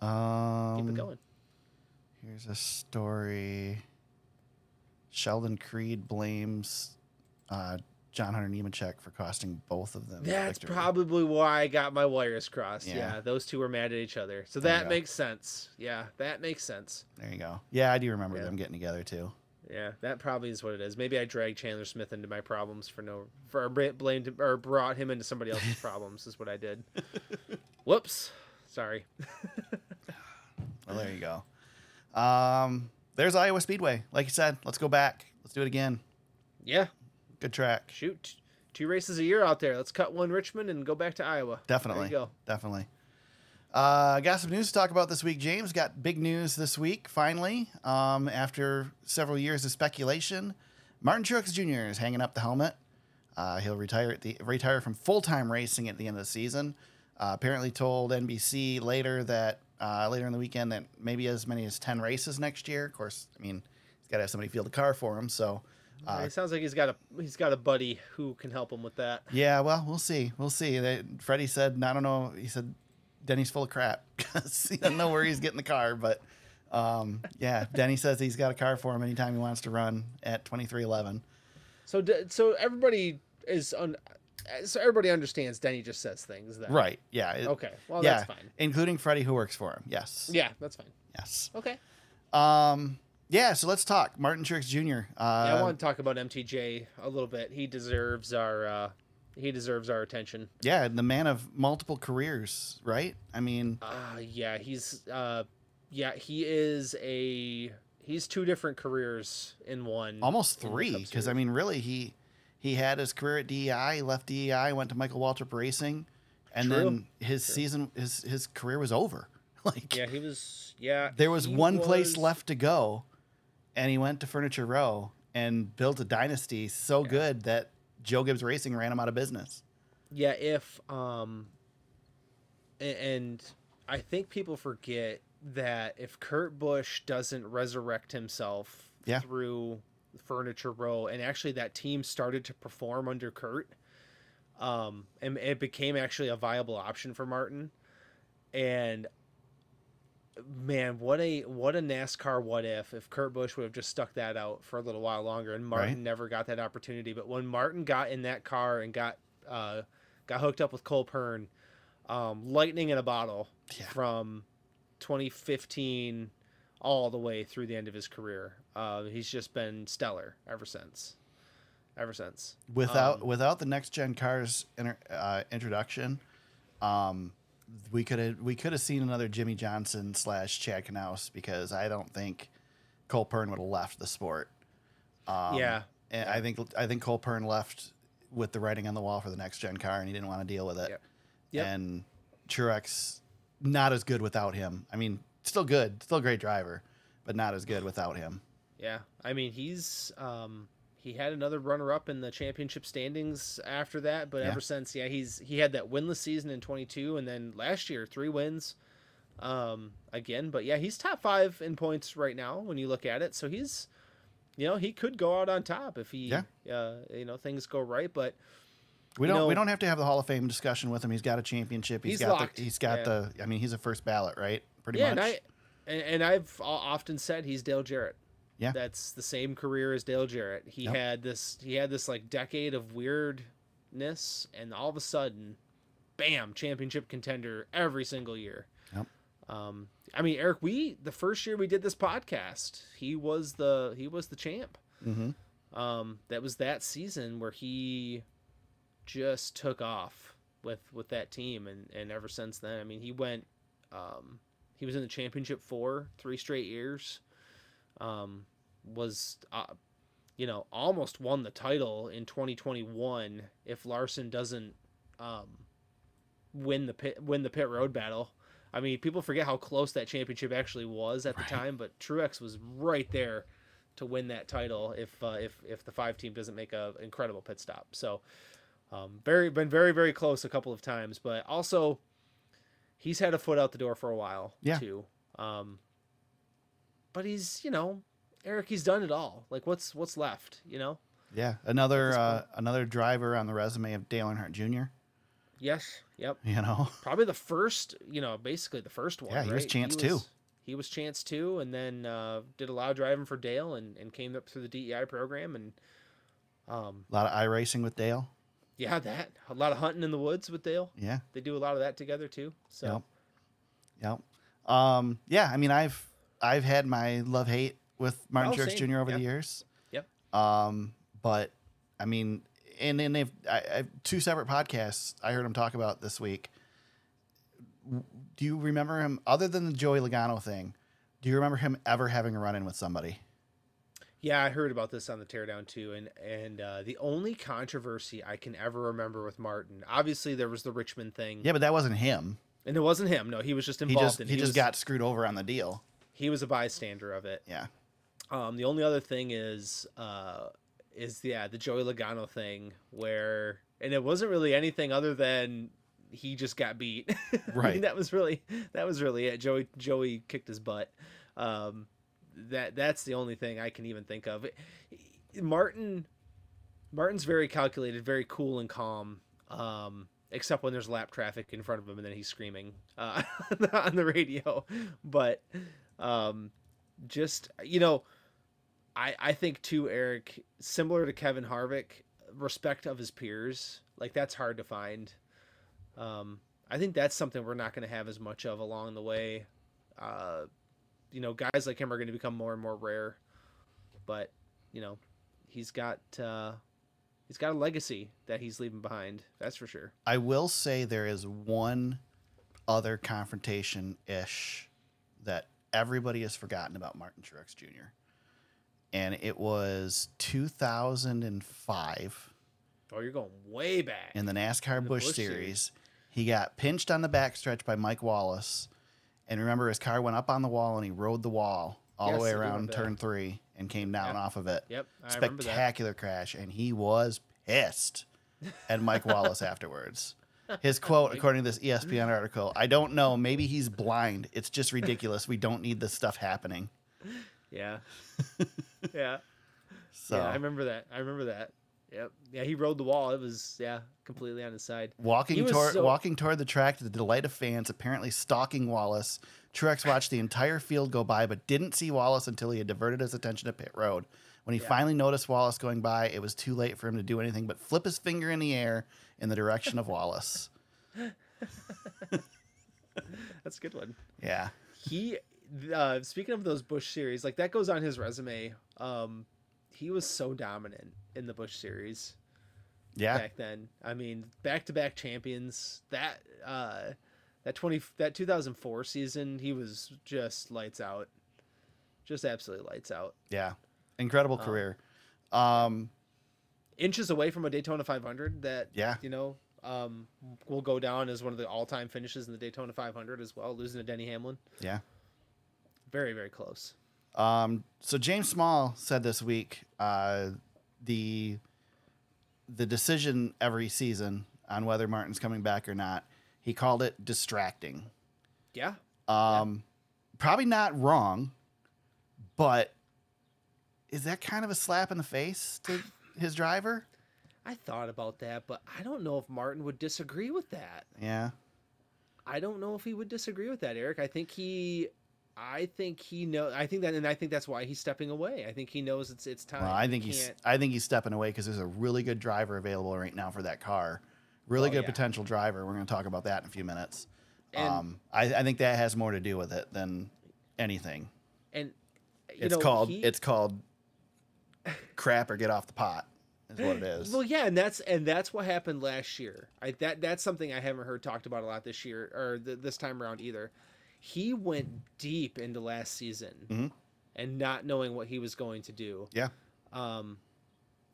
Um, Keep it going. Here's a story. Sheldon Creed blames uh, John Hunter Nemechek for costing both of them. the That's victory. probably why I got my wires crossed. Yeah. Yeah, those two were mad at each other. So There that makes sense. Yeah, that makes sense. There you go. Yeah, I do remember Yeah. them getting together too. Yeah, that probably is what it is. Maybe I dragged Chandler Smith into my problems for no for blamed or brought him into somebody else's problems is what I did. Whoops. Sorry. Well, there you go. Um, there's Iowa Speedway. Like you said, let's go back. Let's do it again. Yeah, Good track. shoot. Two races a year out there. Let's cut one Richmond and go back to Iowa. Definitely. There you go. Definitely. Uh, got some news to talk about this week, James. Got big news this week, finally. Um, after several years of speculation, Martin Truex Jr. is hanging up the helmet. Uh, he'll retire at the retire from full time racing at the end of the season. Uh, apparently, told NBC later that uh, later in the weekend that maybe as many as ten races next year. Of course, I mean he's got to have somebody field the car for him. So, uh, it sounds like he's got a he's got a buddy who can help him with that. yeah, well, we'll see. We'll see. They, Freddie said, I don't know. He said, Denny's full of crap because he doesn't know where he's getting the car. But um, yeah, Denny says he's got a car for him anytime he wants to run at 2311. So so everybody is un- so everybody understands Denny just says things then. Right. Yeah. it- Okay. Well, yeah. that's fine. Including Freddie, who works for him. Yes. Yeah, that's fine. Yes. Okay. Um, yeah. So let's talk. Martin Truex Jr. Uh, Yeah, I want to talk about MTJ a little bit. He deserves our uh, he deserves our attention. yeah, the man of multiple careers, right? I mean, Uh, yeah, he's uh, yeah, he is a he's two different careers in one. almost three because I mean, really, he he had his career at DEI, left DEI, went to Michael Waltrip Racing, and True. then his season, his his career was over. Like yeah, he was yeah. there was one place left to go, and he went to Furniture Row and built a dynasty so good that Joe Gibbs Racing ran him out of business. Yeah, if um, and I think people forget that if Kurt Busch doesn't resurrect himself Yeah. through Furniture Row, and actually that team started to perform under Kurt, um, and it became actually a viable option for Martin, and man, what a what a NASCAR what if if Kurt Busch would have just stuck that out for a little while longer, and Martin Right. never got that opportunity. But when Martin got in that car and got uh, got hooked up with Cole Pearn, um, lightning in a bottle Yeah. from 2015 all the way through the end of his career. Uh, he's just been stellar ever since. Ever since. Without Um, without the next gen cars inter, uh, introduction, um, we could have we could have seen another Jimmie Johnson slash Chad Knaus because I don't think Cole Pearn would have left the sport. Um, Yeah. and I think I think Cole Pearn left with the writing on the wall for the next gen car, and he didn't want to deal with it. Yep. Yep. And Truex not as good without him. I mean, still good, still a great driver, but not as good without him. Yeah, I mean he's um, he had another runner up in the championship standings after that, but Yeah. ever since, yeah, he's he had that winless season in 22, and then last year three wins, um, again. But yeah, he's top five in points right now when you look at it. So he's, you know, he could go out on top if he, Yeah. uh, you know, things go right. But We don't. we know- don't have to have the Hall of Fame discussion with him. He's got a championship. He's got locked. the. He's got Yeah. the. I mean, he's a first ballot, right? Pretty yeah, much. and I and, I've often said he's Dale Jarrett. Yeah. that's the same career as Dale Jarrett. He Yep. had this he had this like decade of weirdness, and all of a sudden, bam, championship contender every single year. Yep. Um, I mean, Eric, we the first year we did this podcast, he was the he was the champ. hmm Um, that was that season where he just took off with with that team, and and ever since then, I mean, he went. Um, he was in the championship for three straight years. Um, was uh, you know, almost won the title in 2021 if Larson doesn't um, win the pit win the pit road battle. I mean, people forget how close that championship actually was at the Right. time, but Truex was right there to win that title if uh, if if the five team doesn't make a incredible pit stop. So, um, very been very very close a couple of times, but also he's had a foot out the door for a while Yeah. too. Um, but he's you know Eric, he's done it all. Like what's what's left, you know? Yeah, another uh, another driver on the resume of Dale Earnhardt Jr. Yes. Yep. You know, Probably the first, you know, basically the first one. Yeah, he was right? Chance 2. He was Chance 2, and then uh, did a lot of driving for Dale, and, and came up through the DEI program, and um, a lot of iRacing with Dale. Yeah, that a lot of hunting in the woods with Dale. Yeah, They do a lot of that together too. So Yep. yep. Um, yeah, I mean, I've I've had my love hate with Martin Oh. Jr. over the years. Yep. Um, but I mean, and then they've I, I, two separate podcasts I heard him talk about this week. Do you remember him other than the Joey Logano thing? Do you remember him ever having a run in with somebody? Yeah, I heard about this on the teardown too, and and uh, the only controversy I can ever remember with Martin, obviously there was the Richmond thing, Yeah, but that wasn't him. and it wasn't him. No, he was just He involved just in. he, it. just was, got screwed over on the deal. he was a bystander of it. Yeah. Um, the only other thing is, uh, is yeah, the Joey Logano thing where, and it wasn't really anything other than he just got beat. I mean, Right. that was really that was really it. Joey Joey kicked his butt. Um, that that's the only thing I can even think of. Martin Martin's very calculated, very cool and calm. Um, except when there's lap traffic in front of him and then he's screaming uh, on the radio. But um, just you know, I I think too, Eric, similar to Kevin Harvick, respect of his peers, like that's hard to find. Um, I think that's something we're not going to have as much of along the way. Uh, you know, guys like him are going to become more and more rare, but you know, he's got uh, he's got a legacy that he's leaving behind. That's for sure. I will say there is one other confrontation ish that everybody has forgotten about Martin Truex Jr. And it was 2005 Oh, you're going way back. in the NASCAR In the Busch, Busch series. Series. He got pinched on the backstretch by Mike Wallace. And remember, his car went up on the wall and he rode the wall all Yes, the way around that. turn three and came down Yep. off of it. Yep, I. Spectacular crash. And he was pissed at Mike Wallace afterwards. His quote, according to this ESPN article, I don't know. Maybe he's blind. It's just ridiculous. We don't need this stuff happening. Yeah. yeah. So Yeah, I remember that. I remember that. Yep. Yeah, he rode the wall. It was yeah, completely on his side. Walking toward so- walking toward the track to the delight of fans, apparently stalking Wallace. Truex watched the entire field go by, but didn't see Wallace until he had diverted his attention to pit road. When he Yeah. finally noticed Wallace going by, it was too late for him to do anything but flip his finger in the air in the direction of Wallace. That's a good one. Yeah. He uh speaking of those Busch series, like that goes on his resume. Um he was so dominant in the Busch series Yeah. back then. I mean, back-to-back champions. That uh that 20 that 2004 season, he was just lights out. Just absolutely lights out. Yeah. Incredible Um, career. Um, inches away from a Daytona 500 that Yeah. you know um, will go down as one of the all-time finishes in the Daytona 500 as well, losing to Denny Hamlin. yeah. Very very close. Um, so James Small said this week uh, the the decision every season on whether Martin's coming back or not. He called it distracting. Yeah, Um, Probably not wrong, but is that kind of a slap in the face to his driver? I thought about that, but I don't know if Martin would disagree with that. Yeah. I don't know if he would disagree with that, Eric. I think he. I think he know. I think that, and I think that's why he's stepping away. I think he knows it's it's time. Well, I He think he's I think he's stepping away because there's a really good driver available right now for that car. Really Oh, good yeah. potential driver. We're going to talk about that in a few minutes. And- um, I, I think that has more to do with it than anything. and It's know, called he- it's called crap or get off the pot is what it is. Well, yeah, and that's and that's what happened last year. I that that's something I haven't heard talked about a lot this year or th- this time around either. He went deep into last season Mhm. and not knowing what he was going to do. yeah. Um,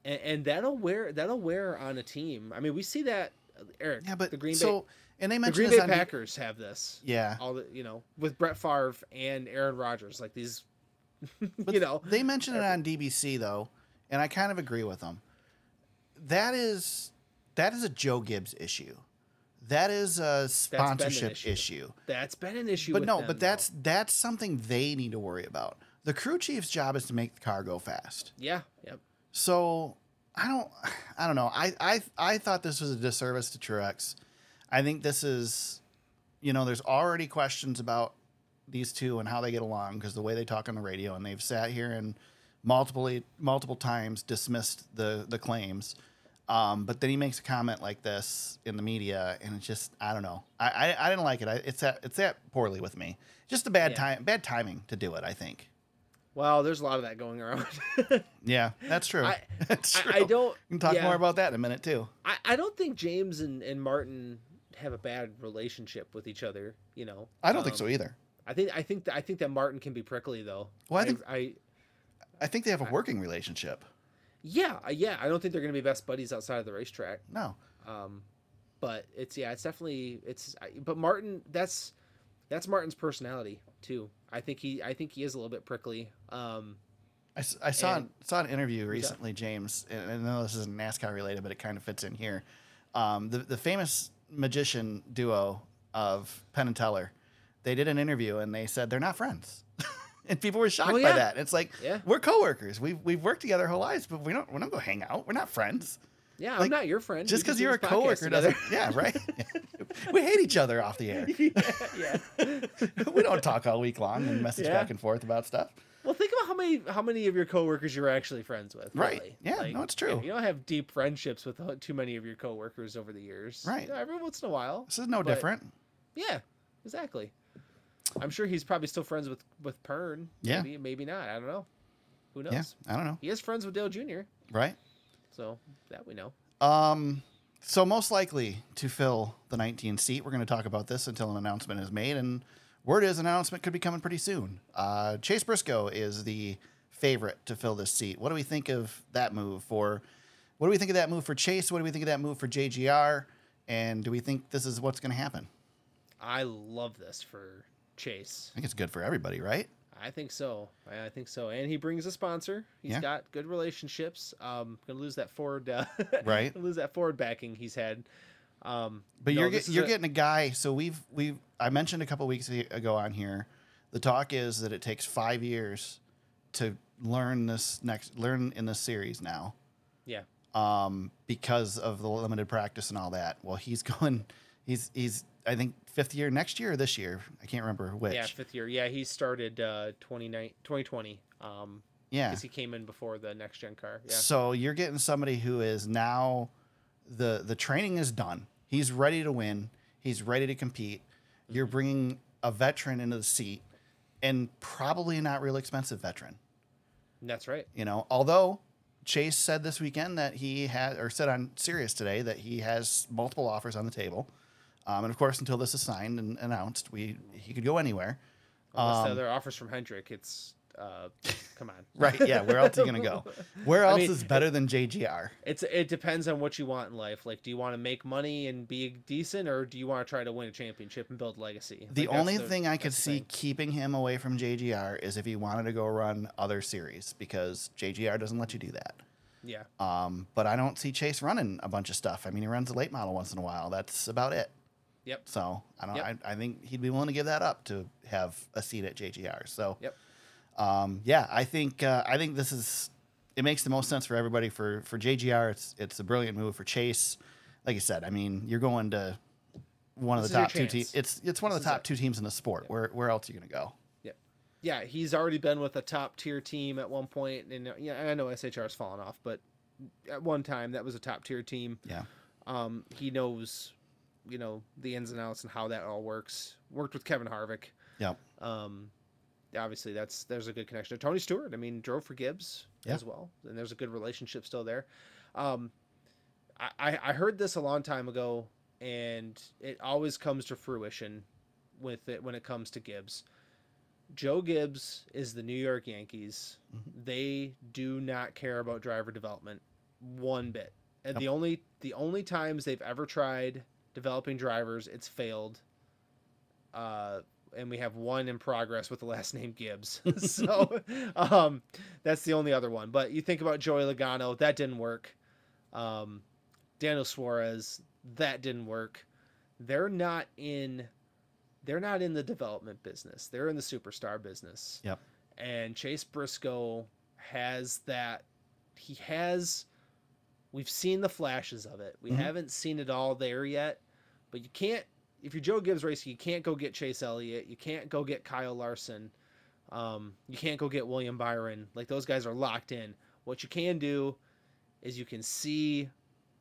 and, and that'll wear that'll wear on a team. I mean, we see that Eric. Yeah, but the Green so Bay and they the mentioned Green Bay Packers have this. yeah. All the you know with Brett Favre and Aaron Rodgers, like these. You know, They mentioned it on DBC though, and I kind of agree with them. That is that is a Joe Gibbs issue. That is a sponsorship issue. issue. that's been an issue. But with no, them, but though. that's that's something they need to worry about. The crew chief's job is to make the car go fast. yeah, yep. So I don't I don't know. I I I thought this was a disservice to Truex. I think this is you know, there's already questions about these two and how they get along because the way they talk on the radio and they've sat here and multiple multiple times dismissed the the claims. Um, but then he makes a comment like this in the media, and it's just I don't know. I I, I didn't like it. I, it's that it's that poorly with me. Just a bad Yeah. time, bad timing to do it. I think. Well, there's a lot of that going around. Yeah, that's true. I- that's true. I, I don't. We can talk yeah. more about that in a minute too. I, I don't think James and, and Martin have a bad relationship with each other. You know, I don't think Um, so either. I think I think that I think that Martin can be prickly though. Well, I think- I, I think they have a working relationship. Yeah yeah I don't think they're gonna be best buddies outside of the racetrack. No, Um, but it's yeah it's definitely it's but Martin that's that's Martin's personality too. I think he I think he is a little bit prickly. Um, I, s- I saw And- saw an interview recently, James, and I know this isn't NASCAR related, but it kind of fits in here. Um, the the famous magician duo of Penn and Teller, they did an interview and they said they're not friends, and people were shocked Oh, by yeah. that. It's like Yeah. we're coworkers. We've we've worked together our whole lives, but we don't we don't go hang out. We're not friends. yeah, Like, I'm not your friend. Just because you're a coworker doesn't. Yeah, right. we hate each other off the air. yeah, yeah. we don't talk all week long and message Yeah. back and forth about stuff. Well, think about how many how many of your coworkers you're actually friends with. Right. Yeah, no, it's true. You don't have deep friendships with too many of your coworkers over the years. Right. You know, every once in a while. This is no different. Yeah. Exactly. I'm sure he's probably still friends with with Pearn. Yeah. Maybe maybe not. I don't know. Who knows? Yeah, I don't know. He is friends with Dale Jr. Right. So that we know. Um, so most likely to fill the 19 seat, we're going to talk about this until an announcement is made, and word is an announcement could be coming pretty soon. Uh, Chase Briscoe is the favorite to fill this seat. What do we think of that move for? What do we think of that move for Chase? What do we think of that move for JGR? And do we think this is what's going to happen? I love this for Chase. I think it's good for everybody, right? I think so. I I think so. And he brings a sponsor. He's Yeah. got good relationships. Um, gonna lose that Ford. Uh, Right. lose that Ford backing he's had. Um, But no, you're get, you're a- getting a guy. So we've we've I mentioned a couple weeks ago on here. The talk is that it takes five years to learn this next learn in this series now, yeah. um, because of the limited practice and all that. Well, he's going. He's he's I think fifth year next year or this year. I can't remember which. Yeah, fifth year. Yeah, he started uh 2020. Um, Yeah. because he came in before the next gen car. Yeah. So you're getting somebody who is now the the training is done. He's ready to win. He's ready to compete. You're Mm-hmm. bringing a veteran into the seat, and probably not real expensive veteran. That's right. You know, although Chase said this weekend that he had, or said on Sirius today that he has multiple offers on the table. Um, and of course, until this is signed and announced, we he could go anywhere. Unless Um, the other offers from Hendrick, it's uh, come on. Right? Yeah. Where else is he gonna go? Where I else mean, is better than JGR? It's it depends on what you want in life. Like, do you want to make money and be decent, or do you want to try to win a championship and build legacy? The Like, only thing I could see thing. keeping him away from JGR is if he wanted to go run other series because JGR doesn't let you do that. Yeah. Um, but I don't see Chase running a bunch of stuff. I mean, he runs a late model once in a while. That's about it. Yep. So I don't. Yep. I, I think he'd be willing to give that up to have a seat at JGR. So Yep. um, yeah, I think uh, I think this is it makes the most sense for everybody. For for JGR, it's it's a brilliant move for Chase. Like you said, I mean, you're going to one of This the top two teams. It's it's one of the top it. two teams in the sport. Where where else are you going to go? Yeah, he's already been with a top tier team at one point, and uh, yeah, I know SHR SHR's fallen off, but at one time that was a top tier team. Yeah. Um, he knows, you know, the ins and outs and how that all works. Worked with Kevin Harvick. Yeah. Um, obviously that's there's a good connection. Tony Stewart, I mean, drove for Gibbs Yeah. as well, and there's a good relationship still there. Um, I, I heard this a long time ago, and it always comes to fruition with it when it comes to Gibbs. Joe Gibbs is the New York Yankees. Mhm. They do not care about driver development one bit. And Yep. the only the only times they've ever tried developing drivers, it's failed. Uh, and we have one in progress with the last name Gibbs. so um, that's the only other one. But you think about Joey Logano, that didn't work. Um, Daniel Suarez, that didn't work. They're not in they're not in the development business. They're in the superstar business. Yep. And Chase Briscoe has that he has we've seen the flashes of it. We Mhm. haven't seen it all there yet, but you can't if you're Joe Gibbs racing, you can't go get Chase Elliott, you can't go get Kyle Larson. Um, you can't go get William Byron. Like those guys are locked in. What you can do is you can see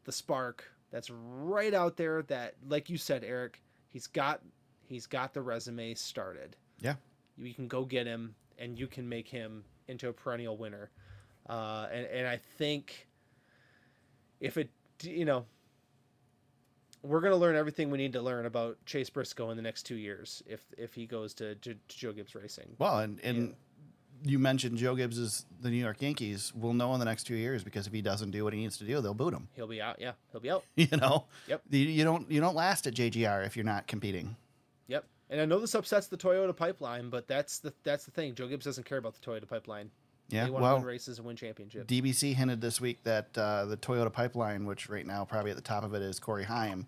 the spark that's right out there that like you said Eric, he's got he's got the resume started. Yeah. You can go get him and you can make him into a perennial winner. Uh, and, and I think if it, you know, we're going to learn everything we need to learn about Chase Briscoe in the next two years if if he goes to, to, to Joe Gibbs Racing. Well, and, and you mentioned Joe Gibbs is the New York Yankees. We'll know in the next two years because if he doesn't do what he needs to do, they'll boot him. He'll be out. Yeah, he'll be out. You know. Yep. You, you don't you don't last at JGR if you're not competing. Yep. And I know this upsets the Toyota pipeline, but that's the that's the thing. Joe Gibbs doesn't care about the Toyota pipeline. Yeah. They want to Well, win races and win championships. DBC hinted this week that uh, the Toyota pipeline, which right now probably at the top of it is Corey Heim,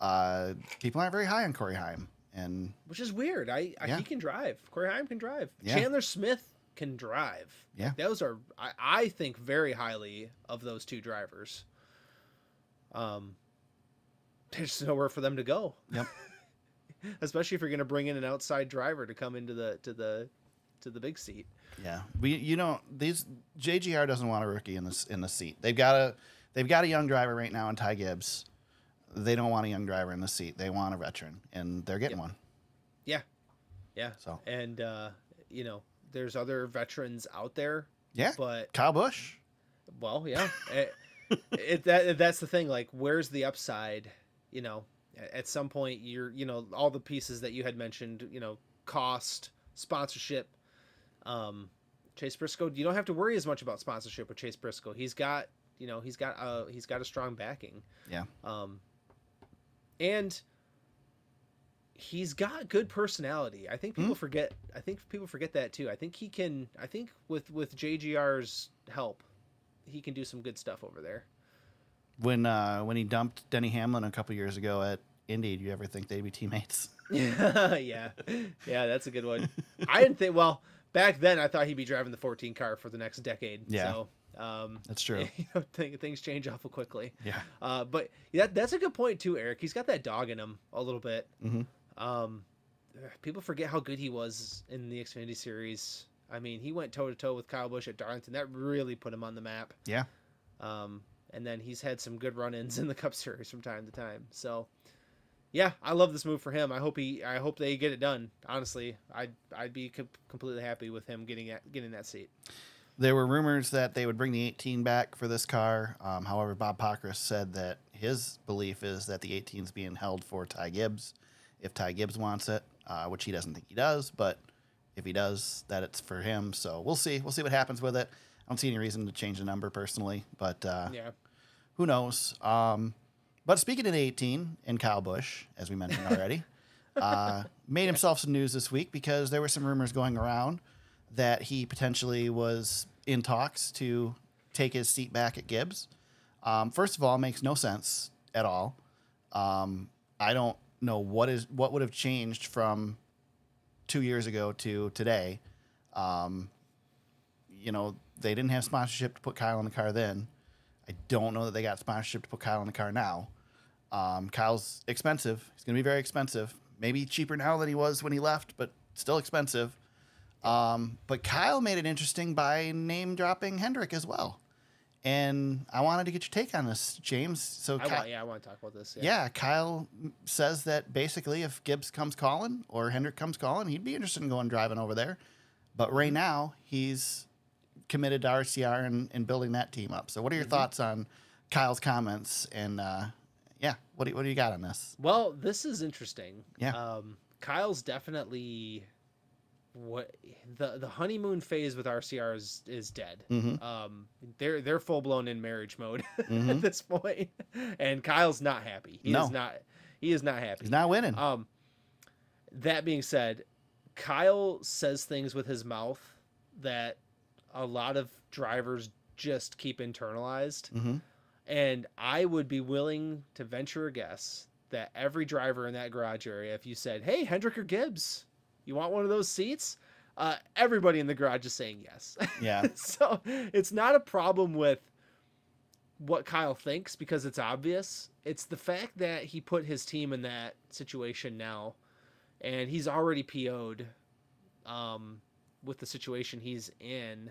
uh, people aren't very high on Corey Heim, and which is weird. I, I Yeah. he can drive. Corey Heim can drive. Yeah. Chandler Smith can drive. Yeah. Like, those are I, I think very highly of those two drivers. Um, there's nowhere for them to go. Yep. Especially if you're going to bring in an outside driver to come into the to the to the big seat. yeah, we you know these JGR doesn't want a rookie in this in the seat. They've got a they've got a young driver right now in Ty Gibbs. They don't want a young driver in the seat. They want a veteran, and they're getting Yep. one. Yeah. Yeah. So And uh, you know, there's other veterans out there, yeah, but Kyle Busch. Well, yeah. it, it that that's the thing. Like, where's the upside? You know, at some point, you're you know all the pieces that you had mentioned. You know, cost, sponsorship. Um, Chase Briscoe. You don't have to worry as much about sponsorship with Chase Briscoe. He's got you know he's got uh he's got a strong backing. Yeah. Um, and he's got good personality. I think people forget. I think people forget that too. I think he can. I think with with JGR's help, he can do some good stuff over there. When uh, when he dumped Denny Hamlin a couple years ago at Indy, do you ever think they'd be teammates? yeah, yeah, yeah. That's a good one. I didn't think. Well, back then I thought he'd be driving the 14 car for the next decade. Yeah. So, um, That's true. you know, th- things change awful quickly. Yeah. Uh, but yeah, that's a good point too, Eric. He's got that dog in him a little bit. Mhm. Um, people forget how good he was in the Xfinity Series. I mean, he went toe to toe with Kyle Busch at Darlington. That really put him on the map. Yeah. Um, and then he's had some good run-ins in the Cup Series from time to time. So, yeah, I love this move for him. I hope he, I hope they get it done. Honestly, I'd, I'd be com- completely happy with him getting at, getting that seat. There were rumors that they would bring the 18 back for this car. Um, however, Bob Pockrass said that his belief is that the 18 is being held for Ty Gibbs if Ty Gibbs wants it, uh, which he doesn't think he does. But if he does, that it's for him. So we'll see. We'll see what happens with it. I don't see any reason to change the number personally, but uh, Yeah. who knows? Um, but speaking of the 18 and Kyle Busch, as we mentioned already, uh, made himself some news this week because there were some rumors going around that he potentially was in talks to take his seat back at Gibbs. Um, first of all, it makes no sense at all. Um, I don't know what is what would have changed from two years ago to today. Um, you know, they didn't have sponsorship to put Kyle in the car then. I don't know that they got sponsorship to put Kyle in the car now. Um, Kyle's expensive. He's going to be very expensive. Maybe cheaper now than he was when he left, but still expensive. Um, but Kyle made it interesting by name dropping Hendrick as well. And I wanted to get your take on this, James. So, I Ky- want, yeah, I want to talk about this. yeah, Kyle says that basically if Gibbs comes calling or Hendrick comes calling, he'd be interested in going driving over there. But right now, he's committed to RCR and, and building that team up. So, what are your thoughts on Kyle's comments? And uh, yeah, what do, what do you got on this? Well, this is interesting. Yeah. Um, Kyle's definitely what the the honeymoon phase with RCR is is dead. Mm-hmm. Um, they're they're full blown in marriage mode Mhm. at this point, and Kyle's not happy. He No. is not. He is not happy. He's not winning. Um, that being said, Kyle says things with his mouth that a lot of drivers just keep internalized. hmm And I would be willing to venture a guess that every driver in that garage area, if you said, "Hey, Hendrick or Gibbs, you want one of those seats?" Uh, everybody in the garage is saying yes. Yeah. so it's not a problem with what Kyle thinks because it's obvious. It's the fact that he put his team in that situation now, and he's already PO'd um, with the situation he's in.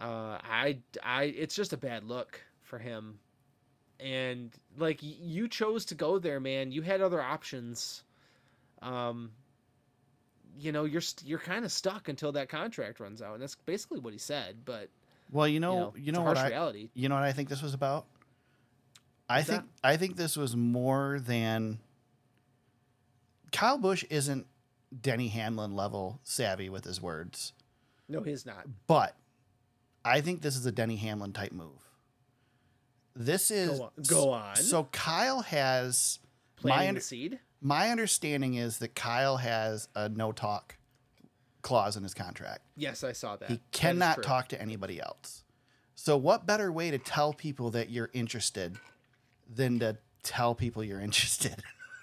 Uh, I, I, it's just a bad look for him. And like you chose to go there, man. You had other options. Um, you know, you're st- you're kind of stuck until that contract runs out, and that's basically what he said. But Well, you you know, know, you know what I, reality. you know what I think this was about. I What's think I think this was more than Kyle Busch isn't Denny Hamlin level savvy with his words, No, he's not. but I think this is a Denny Hamlin type move. This is Go on. Go on. So Kyle has my Planting under, seed. my understanding is that Kyle has a no talk clause in his contract. Yes, I saw that. He cannot true. talk to anybody else. So, what better way to tell people that you're interested than to tell people you're interested?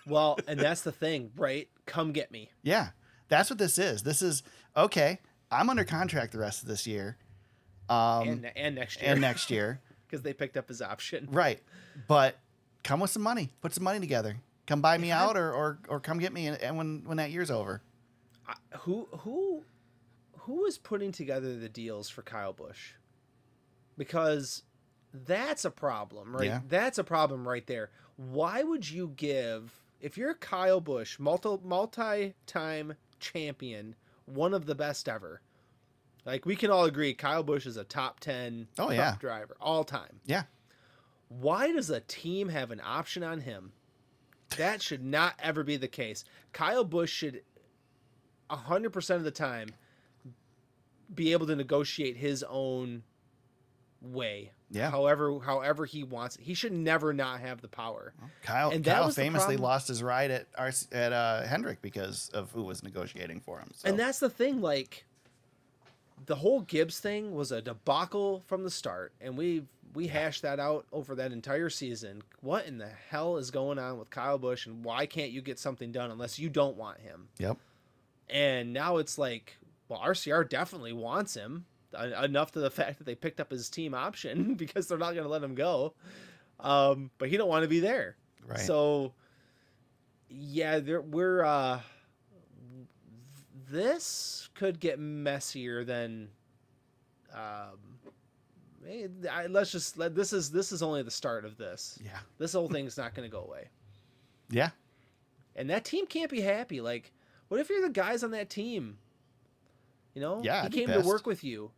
Well, and that's the thing, right? Come get me. yeah, that's what this is. This is okay. I'm under contract the rest of this year, um, and and next year. and next year, because they picked up his option. right? But come with some money. Put some money together. Come buy me I'm- out, or, or or come get me, and- when when that year's over. I, who who who is putting together the deals for Kyle Busch? Because that's a problem, right? Yeah. That's a problem right there. Why would you give if you're Kyle Busch, multi multi time champion, one of the best ever? Like we can all agree, Kyle Busch is a top ten Oh, yeah. driver all time. Yeah. Why does a team have an option on him? That should not ever be the case. Kyle Busch should 100% of the time be able to negotiate his own way. Yeah. However however he wants. He should never not have the power. Kyle, And that Kyle famously lost his ride at at uh, Hendrick because of who was negotiating for him. So. And that's the thing like the whole Gibbs thing was a debacle from the start and we we hashed that out over that entire season. What in the hell is going on with Kyle Busch and why can't you get something done unless you don't want him? Yep. And now it's like, well, RCR definitely wants him enough to the fact that they picked up his team option because they're not going to let him go. Um, but he don't want to be there. Right. So, yeah, there, we're uh, this could get messier than. Um, eh, I, let's just let this is this is only the start of this. yeah. This whole thing's not going to go away Yeah. and that team can't be happy. Like, what if you're the guys on that team? You know, Yeah, he came to work with you.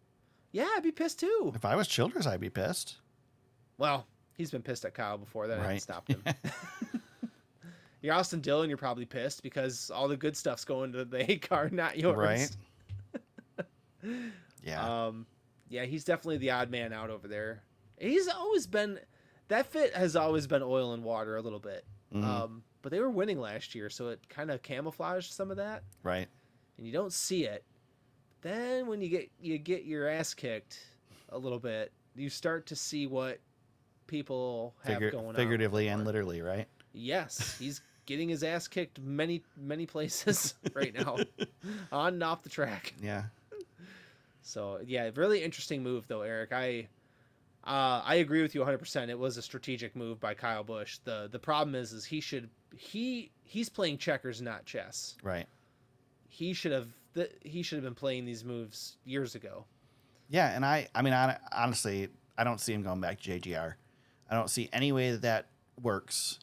Yeah, I'd be pissed too. If I was Childress, I'd be pissed. Well, he's been pissed at Kyle before. That hasn't stopped him. you're Austin Dillon. You're probably pissed because all the good stuff's going to the A car, not yours. Right. Yeah. Um, yeah, he's definitely the odd man out over there. He's always been that fit has always been oil and water a little bit. Mhm. Um, but they were winning last year, so it kind of camouflaged some of that. right. and you don't see it. Then when you get you get your ass kicked a little bit, you start to see what people have Figur- going figuratively on. Figuratively and literally, right? Yes, he's getting his ass kicked many many places right now, on and off the track. Yeah. So yeah, really interesting move though, Eric. I uh, I agree with you 100. percent It was a strategic move by Kyle Busch. the The problem is, is he should he he's playing checkers, not chess. Right. He should have th- he should have been playing these moves years ago. Yeah. And I, I mean, hon- honestly, I don't see him going back to JGR. I don't see any way that that works.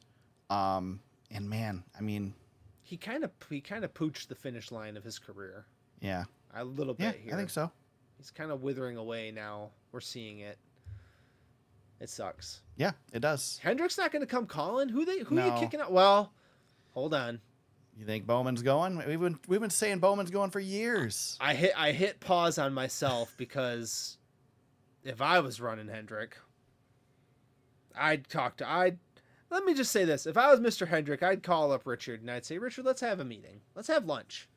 Um, and man, I mean, He kind of he kind of pooched the finish line of his career yeah. a little Yeah. bit here. I think so. He's kind of withering away now. We're seeing it. It sucks. Yeah, it does. Hendrick's not going to come calling. Who they who are you kicking out? Well, hold on. You think Bowman's going? We've been we've been saying Bowman's going for years. I hit I hit pause on myself because if I was running Hendrick, I'd talk to I'd let me just say this. If I was Mr. Hendrick, I'd call up Richard and I'd say, Richard, let's have a meeting. Let's have lunch.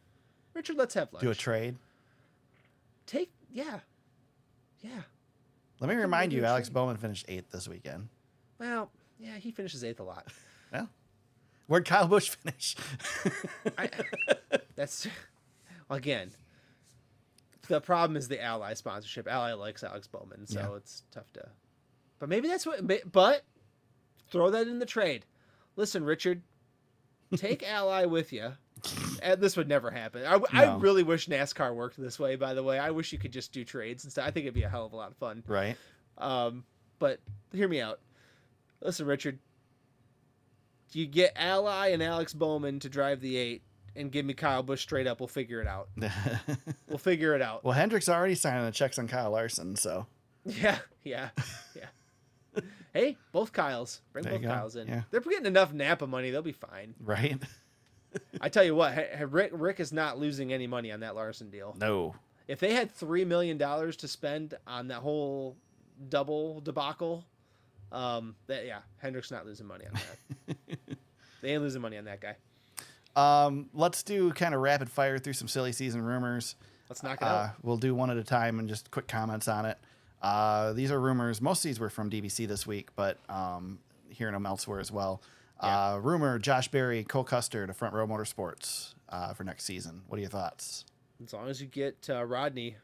Richard, let's have lunch. Do a trade. Take yeah. Yeah. Let me remind you, Alex? Bowman finished eighth this weekend. Well, yeah, he finishes eighth a lot. Well, where'd Kyle Busch finish? I, that's again. The problem is the Ally sponsorship. Ally likes Alex Bowman, so Yeah. it's tough to. But maybe that's what. But throw that in the trade. Listen, Richard, take Ally with you. And this would never happen. I, I really wish NASCAR worked this way. By the way, I wish you could just do trades instead. I think it'd be a hell of a lot of fun. right. Um, but hear me out. Listen, Richard. You get Ally and Alex Bowman to drive the eight, and give me Kyle Busch straight up. We'll figure it out. We'll figure it out. well, Hendrick's already signing the checks on Kyle Larson, so Yeah, yeah, yeah. Hey, both Kyles. Bring There both. Kyles in. Yeah. They're getting enough Napa money. They'll be fine. right. I tell you what, ha- ha- Rick, Rick is not losing any money on that Larson deal. No. If they had three million dollars to spend on that whole double debacle, um, that yeah, Hendrick's not losing money on that. they ain't losing money on that guy. Um, let's do kind of rapid fire through some silly season rumors. Let's knock it Uh, out. we'll do one at a time and just quick comments on it. Uh, these are rumors. Most of these were from DBC this week, but um, hearing them elsewhere as well. Yeah. Uh, rumor: Josh Berry, Cole Custer to Front Row Motorsports uh, for next season. What are your thoughts? As long as you get uh, Rodney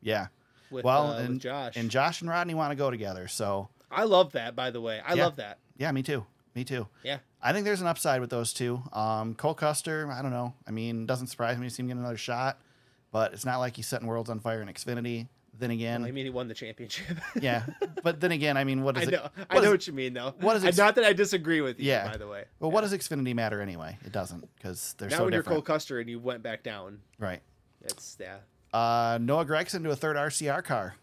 Yeah. with, well, uh, and Josh. and Josh and Rodney want to go together, so I love that, by the way. I Yeah. love that. yeah, me too. Me too. Yeah. I think there's an upside with those two. Um, Cole Custer, I don't know. I mean, doesn't surprise me to see him get another shot, but it's not like he's setting worlds on fire in Xfinity. Then again, I mean, he won the championship. yeah, but then again, I mean, what I does know. it? I know is- what you mean, though. what is I- ex- Not that I disagree with you, Yeah. by the way. Well, what does Xfinity matter anyway? It doesn't because they're now so when you're Cole. Custer and you went back down, right. it's yeah. Uh, Noah Gragson to a third RCR car,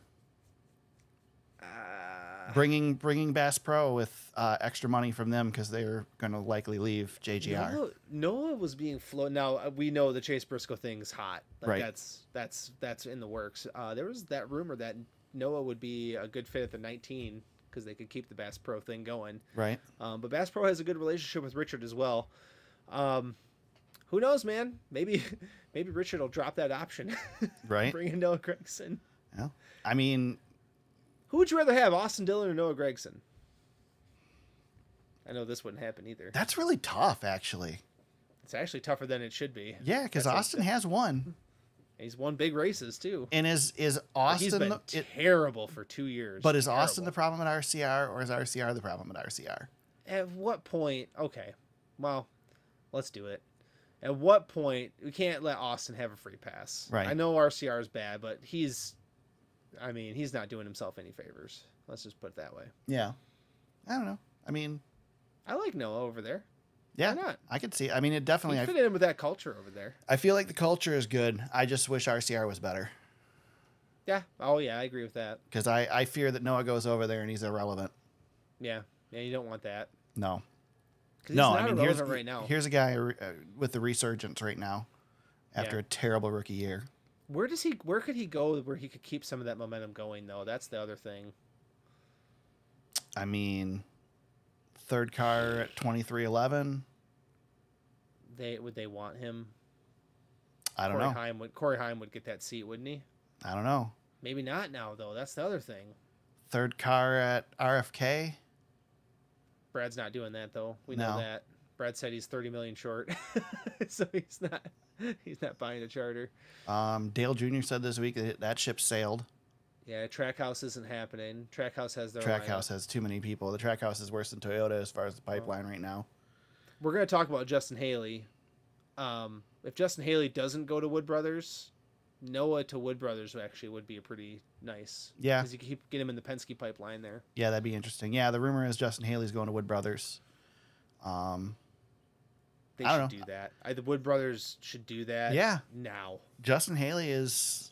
bringing bringing Bass Pro with uh, extra money from them because they're going to likely leave JGR. Noah, Noah was being flown. Now uh, we know the Chase Briscoe thing's hot. Like, Right. That's that's that's in the works. Uh, there was that rumor that Noah would be a good fit at the 19 because they could keep the Bass Pro thing going. Right. Um, but Bass Pro has a good relationship with Richard as well. Um, who knows, man? Maybe maybe Richard will drop that option. Right. Bring in Noah Gragson. Yeah. I mean, Who would you rather have, Austin Dillon or Noah Gragson? I know this wouldn't happen either. that's really tough, actually. It's actually tougher than it should be. Yeah, because Austin has won, He's won big races too. and is is Austin? He's been the- it- terrible for two years. but is Austin the problem at RCR, or is RCR the problem at RCR? At what point? Okay, well, let's do it. At what point we can't let Austin have a free pass? Right. I know RCR is bad, but he's, I mean, he's not doing himself any favors. Let's just put it that way. Yeah. I don't know. I mean, I like Noah over there. yeah, Why not? I could see. I mean, it He definitely. I, fit in with that culture over there. I feel like the culture is good. I just wish RCR was better Yeah. Oh yeah, I agree with that. because I I fear that Noah goes over there and he's irrelevant. Yeah. Yeah, you don't want that. No. no, I mean here's right now. here's a guy uh, with the resurgence right now after Yeah. a terrible rookie year. Where does he? Where could he go where he could keep some of that momentum going? Though that's the other thing. I mean, third car at twenty three eleven. They would they want him? I don't Corey know. Heim would Corey Heim would get that seat, wouldn't he? I don't know. Maybe not now though. That's the other thing. Third car at RFK. Brad's not doing that though. We No. know that. Brad said he's thirty million short, so he's not he's not buying a charter. Um, Dale Jr. said this week that that ship sailed. Yeah, Trackhouse isn't happening. Trackhouse has their Trackhouse has too many people. The Trackhouse is worse than Toyota as far as the pipeline right now. We're gonna talk about Justin Haley. Um, if Justin Haley doesn't go to Wood Brothers, Noah to Wood Brothers actually would be a pretty nice. Yeah. because you can keep get him in the Penske pipeline there. Yeah, that'd be interesting. Yeah, the rumor is Justin Haley's going to Wood Brothers. Um, They I should don't do that. I, the Wood Brothers should do that. Yeah. Now, Justin Haley is.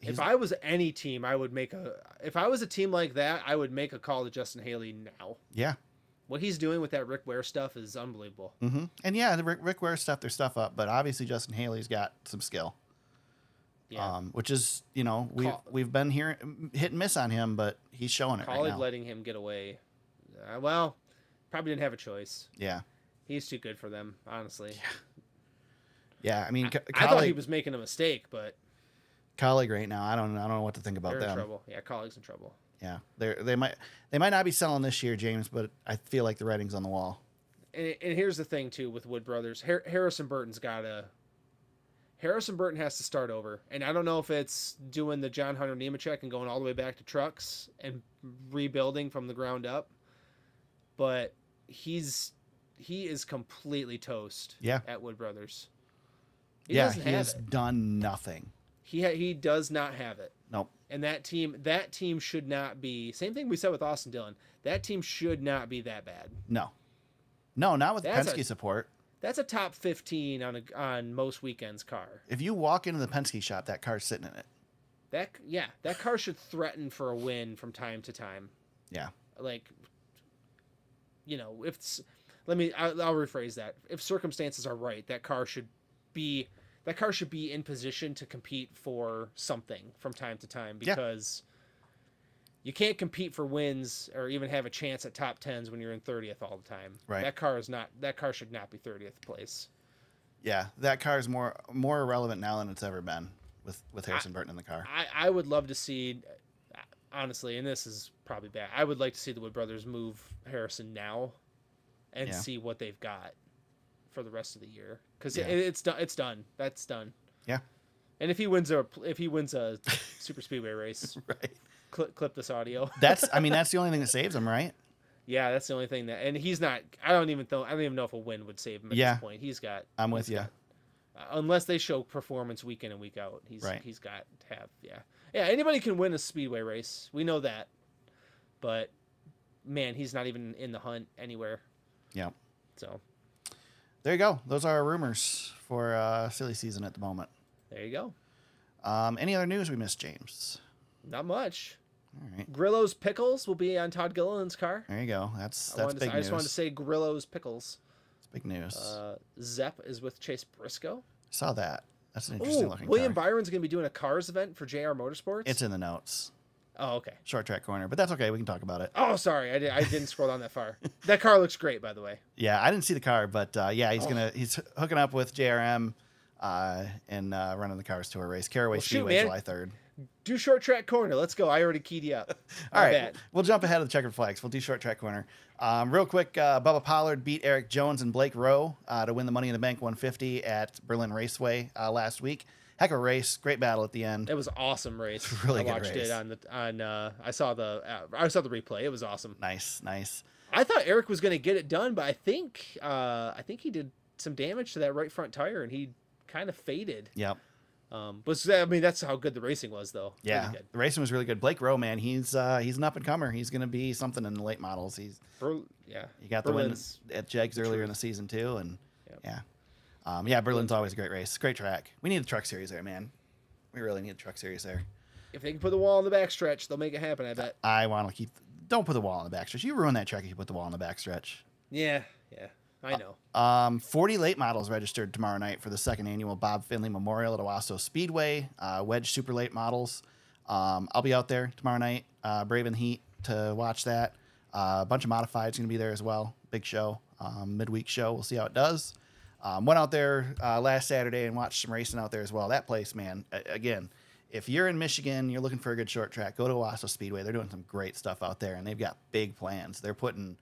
if I was any team, I would make a. If I was a team like that, I would make a call to Justin Haley now. yeah, what he's doing with that Rick Ware stuff is unbelievable. hmm And yeah, the Rick, Rick Ware stuff their stuff up, but obviously Justin Haley's got some skill. Yeah, Um, which is you know we've Call- we've been here hit and miss on him, but he's showing it right Colleague now. letting him get away. Uh, well, probably didn't have a choice. yeah, He's too good for them, honestly. yeah. I mean, I, I thought he was making a mistake, but colleague right now. I don't I don't know what to think about they're in trouble. Yeah, colleagues in trouble. Yeah, they they might they might not be selling this year, James, but I feel like the writing's on the wall. And, and here's the thing too with Wood Brothers, Har- Harrison Burton's got to. Harrison Burton has to start over, and I don't know if it's doing the John Hunter Nemechek and going all the way back to trucks and rebuilding from the ground up, but he's he is completely toast. Yeah. at Wood Brothers. He yeah, he has it. done nothing. He ha- he does not have it. Nope. And that team that team should not be. Same thing we said with Austin Dillon. That team should not be that bad. No, no, not with That's Penske a- support. That's a top fifteen on a on most weekends car. If you walk into the Penske shop, that car's sitting in it. That yeah, that car should threaten for a win from time to time. Yeah. Like, you know, if it's, let me I'll, I'll rephrase that. If circumstances are right, that car should be that car should be in position to compete for something from time to time Yeah. because you can't compete for wins or even have a chance at top tens when you're in 30th all the time. Right. That car is not that car should not be 30th place. Yeah, that car is more more irrelevant now than it's ever been with with Harrison Burton in the car. I, I would love to see, honestly, and this is probably bad. I would like to see the Wood Brothers move Harrison now, and Yeah. see what they've got for the rest of the year because Yeah. it, it's done. It's done. That's done. Yeah. And if he wins a if he wins a super speedway race, right. clip, clip this audio. That's I mean that's the only thing that saves him, right? yeah, that's the only thing that. And he's not. I don't even know. I don't even know if a win would save him at Yeah. this point. He's got. I'm with you. got- uh, unless they show performance week in and week out, he's Right. he's got to have yeah yeah anybody can win a speedway race. We know that, but man, he's not even in the hunt anywhere. Yeah. So There you go. Those are our rumors for uh, silly season at the moment. there you go. Um, any other news we missed, James? Not much. All right. Grillo's pickles will be on Todd Gilliland's car. There you go. That's I, that's wanted to, big I just wanted to say Grillo's pickles. It's big news. Uh, Zepp is with Chase Briscoe. Saw that. That's an interesting Ooh, looking William car. Byron's going to be doing a cars event for JR Motorsports. It's in the notes. Oh, okay. Short track corner, but that's okay. We can talk about it. Oh, sorry, I, did, I didn't scroll down that far. That car looks great, by the way. Yeah, I didn't see the car, but uh, yeah, he's Oh. gonna he's hooking up with JRM uh, and uh, running the Cars Tour race. Caraway Well, Speedway. July third. Do short track corner. Let's go. I already keyed you up. All right, bad. we'll jump ahead of the checkered flags. We'll do short track corner. Um, real quick, uh, Bubba Pollard beat Erik Jones and Blake Rowe uh, to win the Money in the Bank 150 at Berlin Raceway uh, last week. Heck of a race, great battle at the end. It was awesome race. Really I good watched race. it on the on. Uh, I saw the uh, I saw the replay. It was awesome. Nice, nice. I thought Erik was going to get it done, but I think uh, I think he did some damage to that right front tire, and he kind of faded. Yep. Um, but I mean, that's how good the racing was, though. Really Yeah, good. the racing was really good. Blake Rowe, man, he's uh, he's an up and comer. He's gonna be something in the late models. He's Ber- yeah. he got the win at Jegs earlier in the season too, and Yep. yeah, um, yeah, Berlin's always a great race, great track. We need the truck series there, man. We really need the truck series there. If they can put the wall in the backstretch, they'll make it happen. I bet. I want to keep. Don't put the wall on the backstretch. You ruin that track if you put the wall on the backstretch. Yeah, yeah, I know. Um, 40 late models registered tomorrow night for the second annual Bob Finley Memorial at Owosso Speedway. Uh, Wedge super late models. Um, I'll be out there tomorrow night, uh, braving the heat to watch that. Uh, a bunch of modifieds going to be there as well. Big show, um, midweek show. We'll see how it does. Um, went out there uh, last Saturday and watched some racing out there as well. That place, man. Again, if you're in Michigan, you're looking for a good short track, go to Owosso Speedway. They're doing some great stuff out there, and they've got big plans. They're putting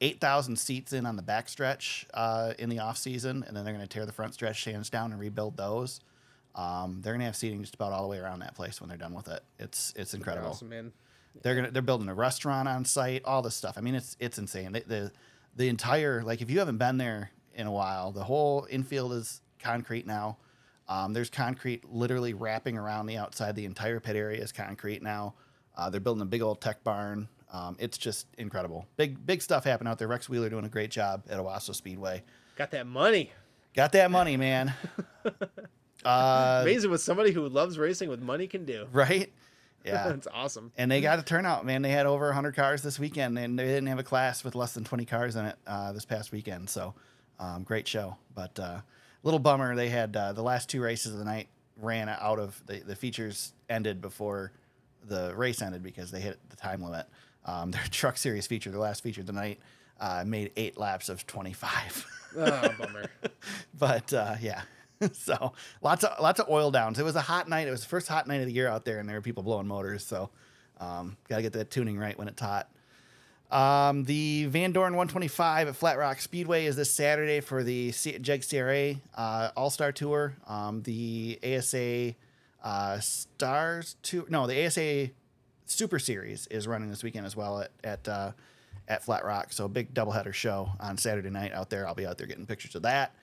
8,000 seats in on the backstretch uh, in the off season, and then they're going to tear the front stretch stands down and rebuild those. Um, they're going to have seating just about all the way around that place when they're done with it. It's it's incredible. Awesome, man. They're gonna they're building a restaurant on site, all this stuff. I mean, it's it's insane. The, the the entire like if you haven't been there in a while, the whole infield is concrete now. Um, there's concrete literally wrapping around the outside. The entire pit area is concrete now. Uh, they're building a big old tech barn. Um, it's just incredible. Big big stuff happening out there. Rex Wheeler doing a great job at Owosso Speedway. Got that money. Got that money, man. uh, Amazing what somebody who loves racing with money can do. right? Yeah. That's awesome. and they got a turnout, man. They had over 100 cars this weekend, and they didn't have a class with less than 20 cars in it uh, this past weekend. So, um, great show. But uh, little bummer, they had uh, the last two races of the night ran out of the, the features ended before the race ended because they hit the time limit. Um, their truck series feature, the last feature of the night, uh, made eight laps of 25. Oh, bummer. but uh, yeah, so lots of lots of oil downs. It was a hot night. It was the first hot night of the year out there, and there were people blowing motors. So um, got to get that tuning right when it's hot. Um, the VanDoorn 125 at Flat Rock Speedway is this Saturday for the C- Jeg CRA uh, All Star Tour. Um, the ASA uh, Stars Tour, no, the ASA Super Series is running this weekend as well at at uh, at Flat Rock. So a big doubleheader show on Saturday night out there. I'll be out there getting pictures of that.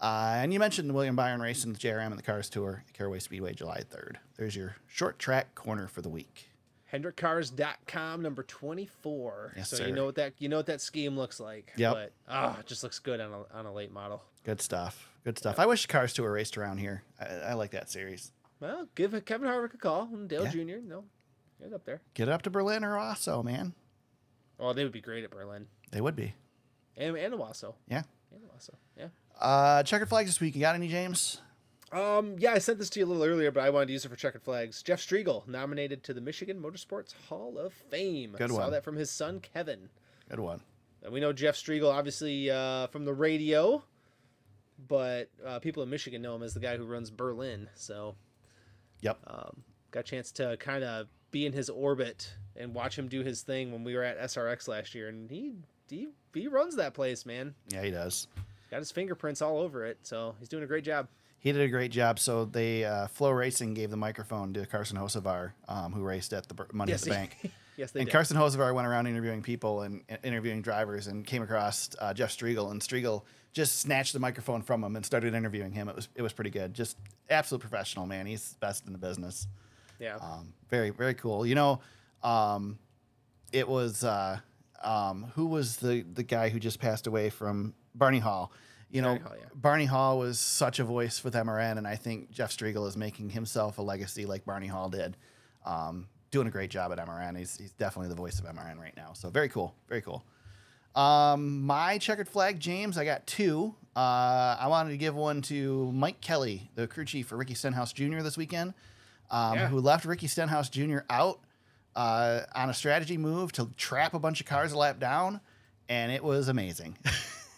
Uh, and you mentioned the William Byron race the JRM and the Cars Tour at Caraway Speedway July 3rd. There's your short track corner for the week. HendrickCars.com number 24. Yes, so sir. you know what that you know what that scheme looks like. Yeah. But ah, it just looks good on a on a late model. Good stuff. Good stuff. I wish Cars Tour raced around here. I, I like that series. Well, give Kevin Harvick a call and Dale Yeah. Jr. No, get up there. Get up to Berlin or Osso, man. Oh, they would be great at Berlin They would be. and and Owosso. Yeah. And Owosso. Yeah. Uh, checkered flags this week. You got any, James? Um, yeah, I sent this to you a little earlier, but I wanted to use it for checkered flags. Jeff Striegle nominated to the Michigan Motorsports Hall of Fame. Good one. Saw that from his son Kevin. Good one. And we know Jeff Striegle obviously uh, from the radio, but uh, people in Michigan know him as the guy who runs Berlin. So Yep. um, got a chance to kind of be in his orbit and watch him do his thing when we were at SRX last year, and he he, he runs that place, man. Yeah, he does. Got his fingerprints all over it, so he's doing a great job. He did a great job. So they uh, FloRacing gave the microphone to Carson Hocevar, um, who raced at the Money Yes, at the Bank. yes, they did. and did. Carson Hocevar went around interviewing people and and interviewing drivers and came across uh, Jeff Striegle and Striegle just snatched the microphone from him and started interviewing him. It was it was pretty good. Just absolute professional, man. He's best in the business. yeah, Um, very very cool. You know, um, it was uh, um, who was the the guy who just passed away from Barney Hall. You know, Barney Hall, yeah. Barney Hall was such a voice with MRN, and I think Jeff Striegle is making himself a legacy like Barney Hall did. Um, doing a great job at MRN. He's, he's definitely the voice of MRN right now. So very cool, very cool. Um, my checkered flag, James, I got two. Uh, I wanted to give one to Mike Kelley, the crew chief for Ricky Stenhouse Jr. this weekend, um, Yeah. who left Ricky Stenhouse Jr. out uh, on a strategy move to trap a bunch of cars a lap down, and it was amazing.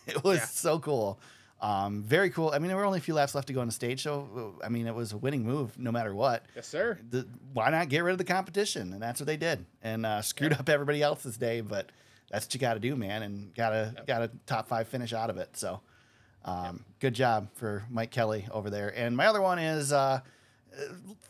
it was Yeah. so cool. Um, very cool. I mean, there were only a few laps left to go on the stage, so I mean, it was a winning move no matter what yes, sir. the, why not get rid of the competition? And that's what they did, and uh, screwed up everybody else's day. But that's what you got to do, man, and got to got a top five finish out of it. So, um, good job for Mike Kelley over there. And my other one is uh,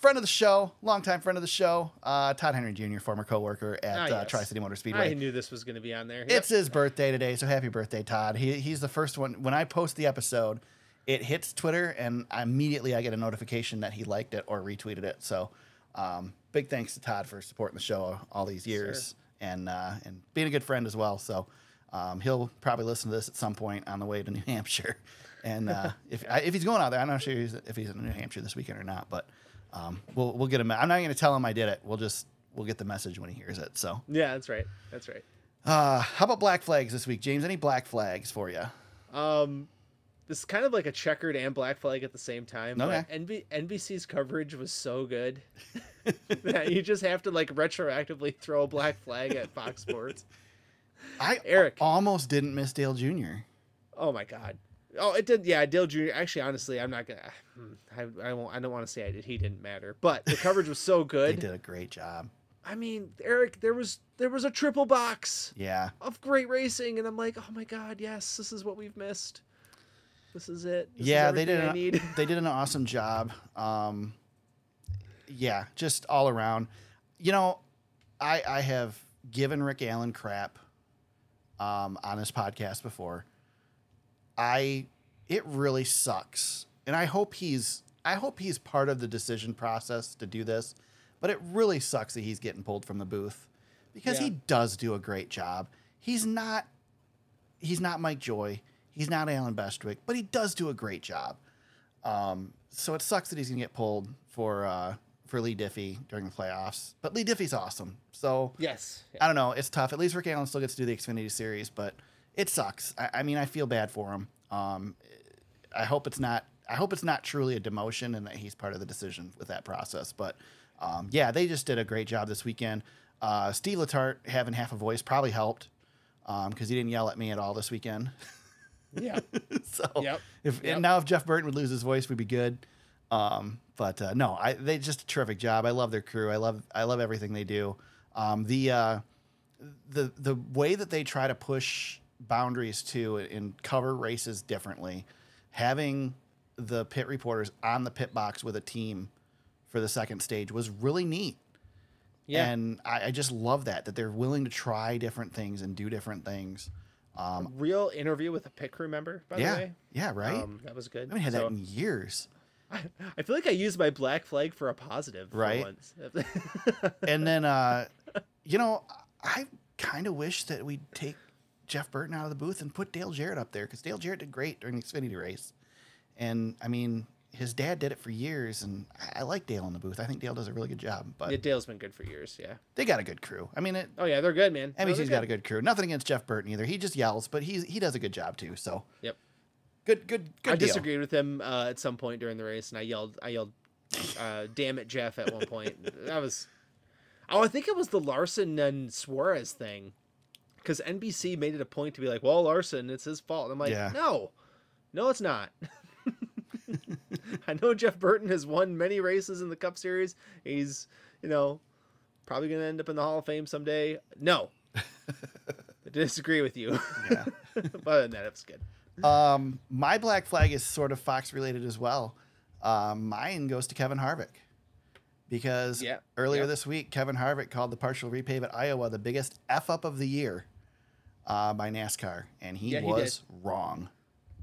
friend of the show, longtime friend of the show, uh, Todd Henry Jr., former coworker at Ah, uh. Tri City Motor Speedway. I knew this was going to be on there. It's his birthday today, so happy birthday, Todd. He, he's the first one. When I post the episode, it hits Twitter, and immediately I get a notification that he liked it or retweeted it. So, um, big thanks to Todd for supporting the show all these years and uh, and being a good friend as well. So, um, he'll probably listen to this at some point on the way to New Hampshire. And uh, if I, if he's going out there, I'm not sure he's, if he's in New Hampshire this weekend or not, but um, we'll we'll get him. I'm not going to tell him I did it. We'll just we'll get the message when he hears it. So. yeah, that's right. That's right. Uh, how about black flags this week, James? Any black flags for you? Um, this is kind of like a checkered and black flag at the same time. Okay. NB- NBC's coverage was so good that you just have to like retroactively throw a black flag at Fox Sports. I Eric. almost didn't miss Dale Jr. Oh my god. Oh, it did. Yeah, Dale Jr. Actually, honestly, I'm not gonna. I, I won't. I don't want to say I did. He didn't matter, but the coverage was so good. They did a great job. I mean, Eric, there was there was a triple box Yeah, of great racing, and I'm like, oh my god, yes, this is what we've missed. This is it. This is yeah, they did. An, need. they did an awesome job. Um, yeah, just all around. You know, I I have given Rick Allen crap um, on this podcast before. I it really sucks, and I hope he's I hope he's part of the decision process to do this. But it really sucks that he's getting pulled from the booth because he does do a great job. He's not he's not Mike Joy. He's not Allen Bestwick, but he does do a great job. Um, so it sucks that he's gonna get pulled for uh, for Leigh Diffey during the playoffs, but Leigh Diffey's awesome. So Yes. I don't know. It's tough. At least Rick Allen still gets to do the Xfinity Series, but it sucks. I, I mean, I feel bad for him. Um, I hope it's not. I hope it's not truly a demotion and that he's part of the decision with that process. But um, yeah, they just did a great job this weekend. Uh, Steve Letarte having half a voice probably helped because he didn't yell at me at all this weekend. Yeah. so Yep. if Yep. and now if Jeff Burton would lose his voice, we'd be good. Um, but uh, no, I they just a terrific job. I love their crew. I love I love everything they do. Um, the uh, the the way that they try to push boundaries to and cover races differently, having the pit reporters on the pit box with a team for the second stage was really neat. Yeah. And I, I just love that that they're willing to try different things and do different things. Um, Real interview with a pit crew member, by yeah, the way. yeah, right. Um, that was good. I haven't had So, that in years. I feel like I used my black flag for a positive. for Right. once. and then uh you know i kind of wish that we'd take jeff burton out of the booth and put dale jarrett up there because dale jarrett did great during the xfinity race and i mean his dad did it for years and i, I like dale in the booth i think dale does a really good job but yeah, Dale's been good for years. Yeah. they got a good crew i mean it Oh yeah, they're good, man. No, NBC's they're got a good crew. Nothing against Jeff Burton either. He just yells, but he's he does a good job too. So Yep. good, good, good. I deal. disagreed with him uh, at some point during the race, and I yelled, I yelled, uh, "Damn it, Jeff!" At one point. that was, oh, I think it was the Larson and Suarez thing, because NBC made it a point to be like, "Well, Larson, it's his fault." And I'm like, Yeah. no, no, it's not. I know Jeff Burton has won many races in the Cup Series. He's, you know, probably going to end up in the Hall of Fame someday. No, I disagree with you. Yeah. but other than that, it was good. Um, my black flag is sort of Fox related as well. Um, mine goes to Kevin Harvick because Yeah, earlier yeah. this week, Kevin Harvick called the partial repave at Iowa the biggest f up of the year uh, by NASCAR, and he Yeah, he was wrong,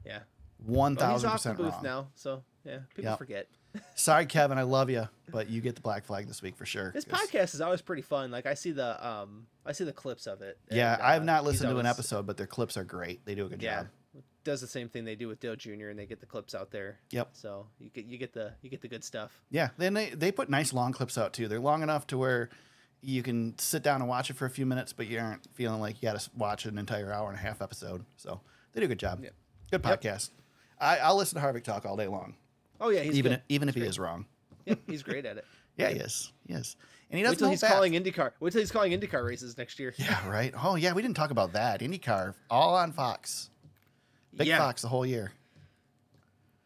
Yeah. one Well, thousand percent booth wrong. now, so yeah, people Yep. forget. Sorry, Kevin, I love you, but you get the black flag this week for sure. This 'cause- podcast is always pretty fun. Like I see the um, I see the clips of it. Yeah, I have uh, not he's listened to an episode, but their clips are great. They do a good Yeah, job. does the same thing they do with Dale Jr. and they get the clips out there. Yep. So you get you get the you get the good stuff. Yeah, then they they put nice long clips out too. They're long enough to where you can sit down and watch it for a few minutes, but you aren't feeling like you got to watch an entire hour and a half episode. So they do a good job. Yep. Good Yep. podcast. I, I'll listen to Harvick talk all day long, Oh yeah, he's even good. if, even if he is wrong. Yep, he's great at it. Yeah, he is. He is, and he doesn't till he's back. calling IndyCar. Wait till he's calling IndyCar races next year. Yeah, right. Oh yeah, we didn't talk about that. IndyCar all on Fox. Big yeah, Fox the whole year.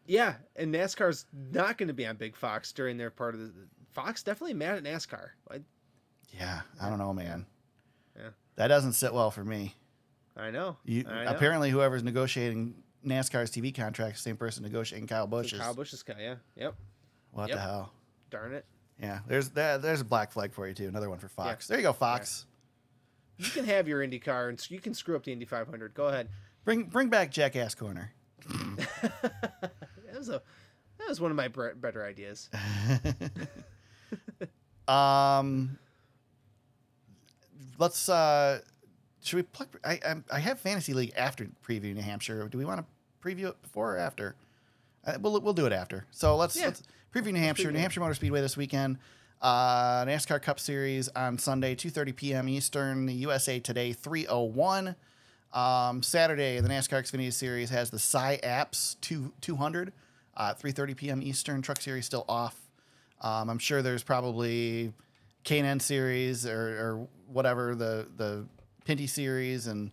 yeah, and NASCAR's not going to be on Big Fox during their part of the. Fox definitely mad at NASCAR. I, Yeah, I don't know, man. Yeah. That doesn't sit well for me. I know. You I know. apparently whoever's negotiating NASCAR's TV contract, same person negotiating Kyle Busch's. Kyle Busch's guy. Yeah. Yep. What Yep. the hell? Darn it. Yeah, there's that. There's a black flag for you too. Another one for Fox. There you go, Fox. You can have your IndyCar and you can screw up the Indy 500. Go ahead. Bring bring back Jackass Corner. that was a that was one of my better ideas. Um, let's. uh Should we plug? I I, I have fantasy league after preview New Hampshire. Do we want to preview it before or after? Uh, we'll we'll do it after. So let's, Yeah. let's preview New Hampshire. preview New. Hampshire Motor Speedway this weekend. Uh, NASCAR Cup Series on Sunday, 2:30 p.m. Eastern. The USA Today 301. Um, Saturday, the NASCAR Xfinity Series has the SciAps 2 200. Uh, 3:30 p.m. Eastern. Truck Series still off. Um, I'm sure there's probably K&N Series or, or whatever the the Pinty Series and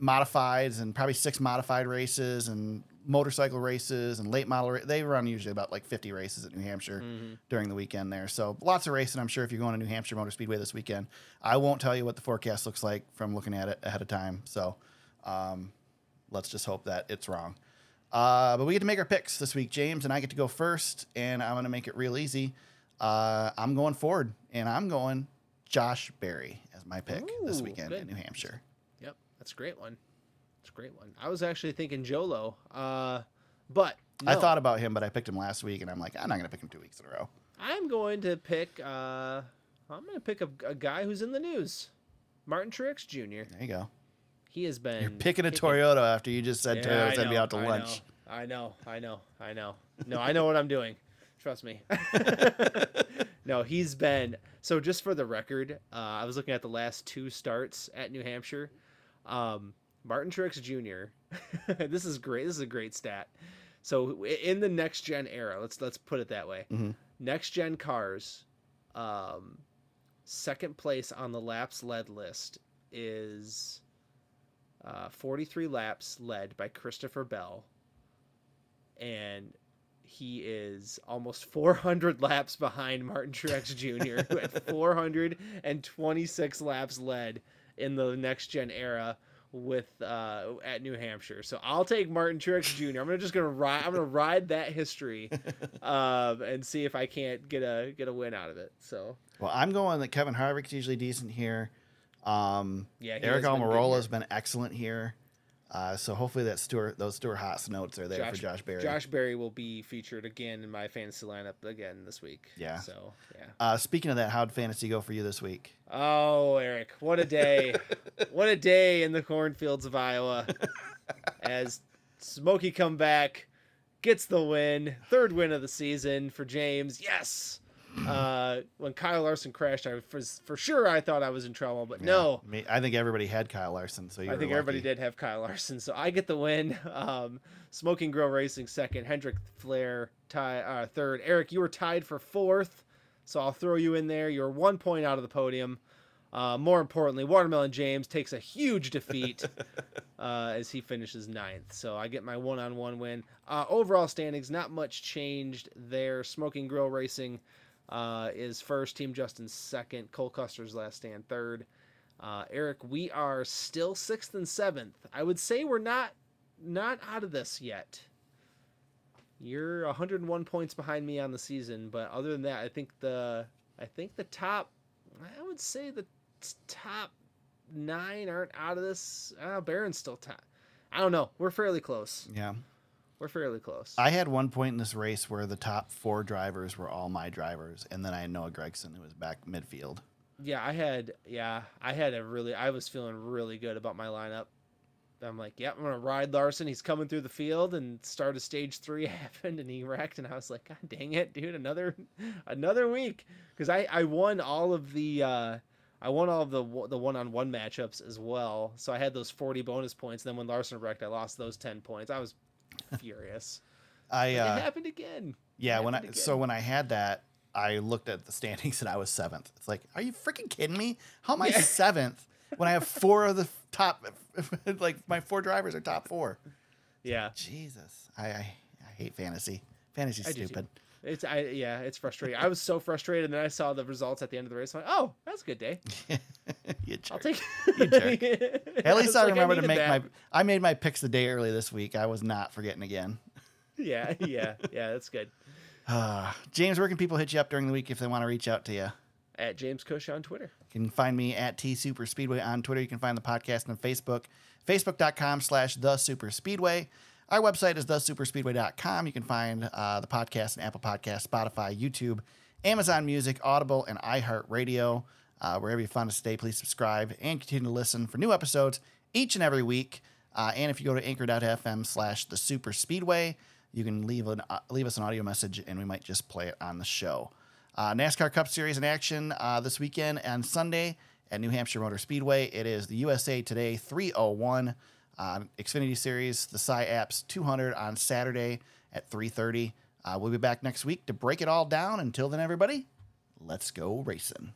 modifieds and probably six modified races and motorcycle races and late model. Ra- they run usually about like 50 races at New Hampshire during the weekend there. So lots of racing. I'm sure if you're going to New Hampshire Motor Speedway this weekend, I won't tell you what the forecast looks like from looking at it ahead of time. So um, let's just hope that it's wrong. Uh, but we get to make our picks this week. James and I get to go first, and I'm going to make it real easy. Uh, I'm going Ford, and I'm going Josh Berry as my pick this weekend good. in New Hampshire. Yep, that's a great one. It's a great one. I was actually thinking Jolo, uh, but I thought about him, but I picked him last week, and I'm like, I'm not going to pick him two weeks in a row. I'm going to pick. Uh, I'm going to pick a, a guy who's in the news, Martin Truex Jr. There you go. He has been. You're picking a Toyota after you just said Yeah, Toyota I sent me out to I lunch. know, I know, I know, I know. No, I know what I'm doing. Trust me. No, he's been so. Just for the record, uh, I was looking at the last two starts at New Hampshire. Um, Martin Truex Jr. this is great. This is a great stat. So in the next gen era, let's let's put it that way. Mhm. Next gen cars, um, second place on the laps led list is uh, 43 laps led by Christopher Bell, and he is almost 400 laps behind Martin Truex Jr., who had 426 laps led in the next gen era with uh, at New Hampshire. So I'll take Martin Truex Jr. I'm gonna just gonna ride. I'm gonna ride that history, um, and see if I can't get a get a win out of it. So Well, I'm going that Kevin Harvick's usually decent here. Um, yeah, Aric Almirola has been excellent here. Uh, so hopefully that Stuart, those Stewart-Haas notes are there for Josh Berry. Josh Berry will be featured again in my fantasy lineup again this week. Yeah. So yeah. Uh, speaking of that, how'd fantasy go for you this week? Oh, Eric, what a day! what a day in the cornfields of Iowa as Smokey come back, gets the win, third win of the season for James. Yes. Uh, when Kyle Larson crashed, I for, for sure I thought I was in trouble, but no, Yeah, me- I think everybody had Kyle Larson, so you I think everybody did have Kyle Larson, so I get the win. Um, Smoking Grill Racing second, Hendrick Flair tie uh, third. Eric, you were tied for fourth, so I'll throw you in there. You're one point out of the podium. Uh, more importantly, Watermelon James takes a huge defeat uh, as he finishes ninth. So I get my one-on-one win. Uh, overall standings, not much changed there. Smoking Grill Racing uh, is first. Team Justin second. Cole Custer's last stand third. Uh, Eric, we are still sixth and seventh. I would say we're not not out of this yet. You're 101 points behind me on the season, but other than that, I think the I think the top I would say the top nine aren't out of this. Uh, Barron's still top. I don't know. We're fairly close. Yeah. We're fairly close. I had one point in this race where the top four drivers were all my drivers, and then I had Noah Gragson who was back midfield. Yeah, I had yeah, I had a really I was feeling really good about my lineup. I'm like, yep, I'm gonna ride Larson. He's coming through the field and start of stage three happened and he wrecked and I was like, God dang it, dude, another another week. Because I, I won all of the uh I won all of the the one on one matchups as well. So I had those 40 bonus points. And Then when Larson wrecked, I lost those 10 points. I was furious. I uh, it happened again. yeah when I happened so when I had that, I looked at the standings and I was seventh. It's like, are you freaking kidding me? How am I Yeah. seventh when I have four of the top? like my four drivers are top four. Yeah. Jesus, I I, I hate fantasy. Fantasy's I stupid. It's I yeah, it's frustrating. I was so frustrated, and then I saw the results at the end of the race. I'm like, oh, that's a good day. you I'll take. You jerk. At least was I like, remember to make that. my. I made my picks the day early this week. I was not forgetting again. Yeah, yeah, yeah. That's good. Uh, James, where can people hit you up during the week if they want to reach out to you? At James Kuch on Twitter. You can find me at T Super Speedway on Twitter. You can find the podcast on Facebook, facebook.com slash The Super Speedway. Our website is thesuperspeedway.com. You can find uh, the podcast on Apple Podcast, Spotify, YouTube, Amazon Music, Audible, and iHeartRadio. Uh, wherever you find us today, please subscribe and continue to listen for new episodes each and every week. Uh, and if you go to anchor.fm slash the super speedway, you can leave, an, uh, leave us an audio message and we might just play it on the show. Uh, NASCAR Cup Series in action uh, this weekend and Sunday at New Hampshire Motor Speedway. It is the USA Today 301 uh, Xfinity Series, the SciAps 200 on Saturday at 3:30. Uh, we'll be back next week to break it all down. Until then, everybody, let's go racing.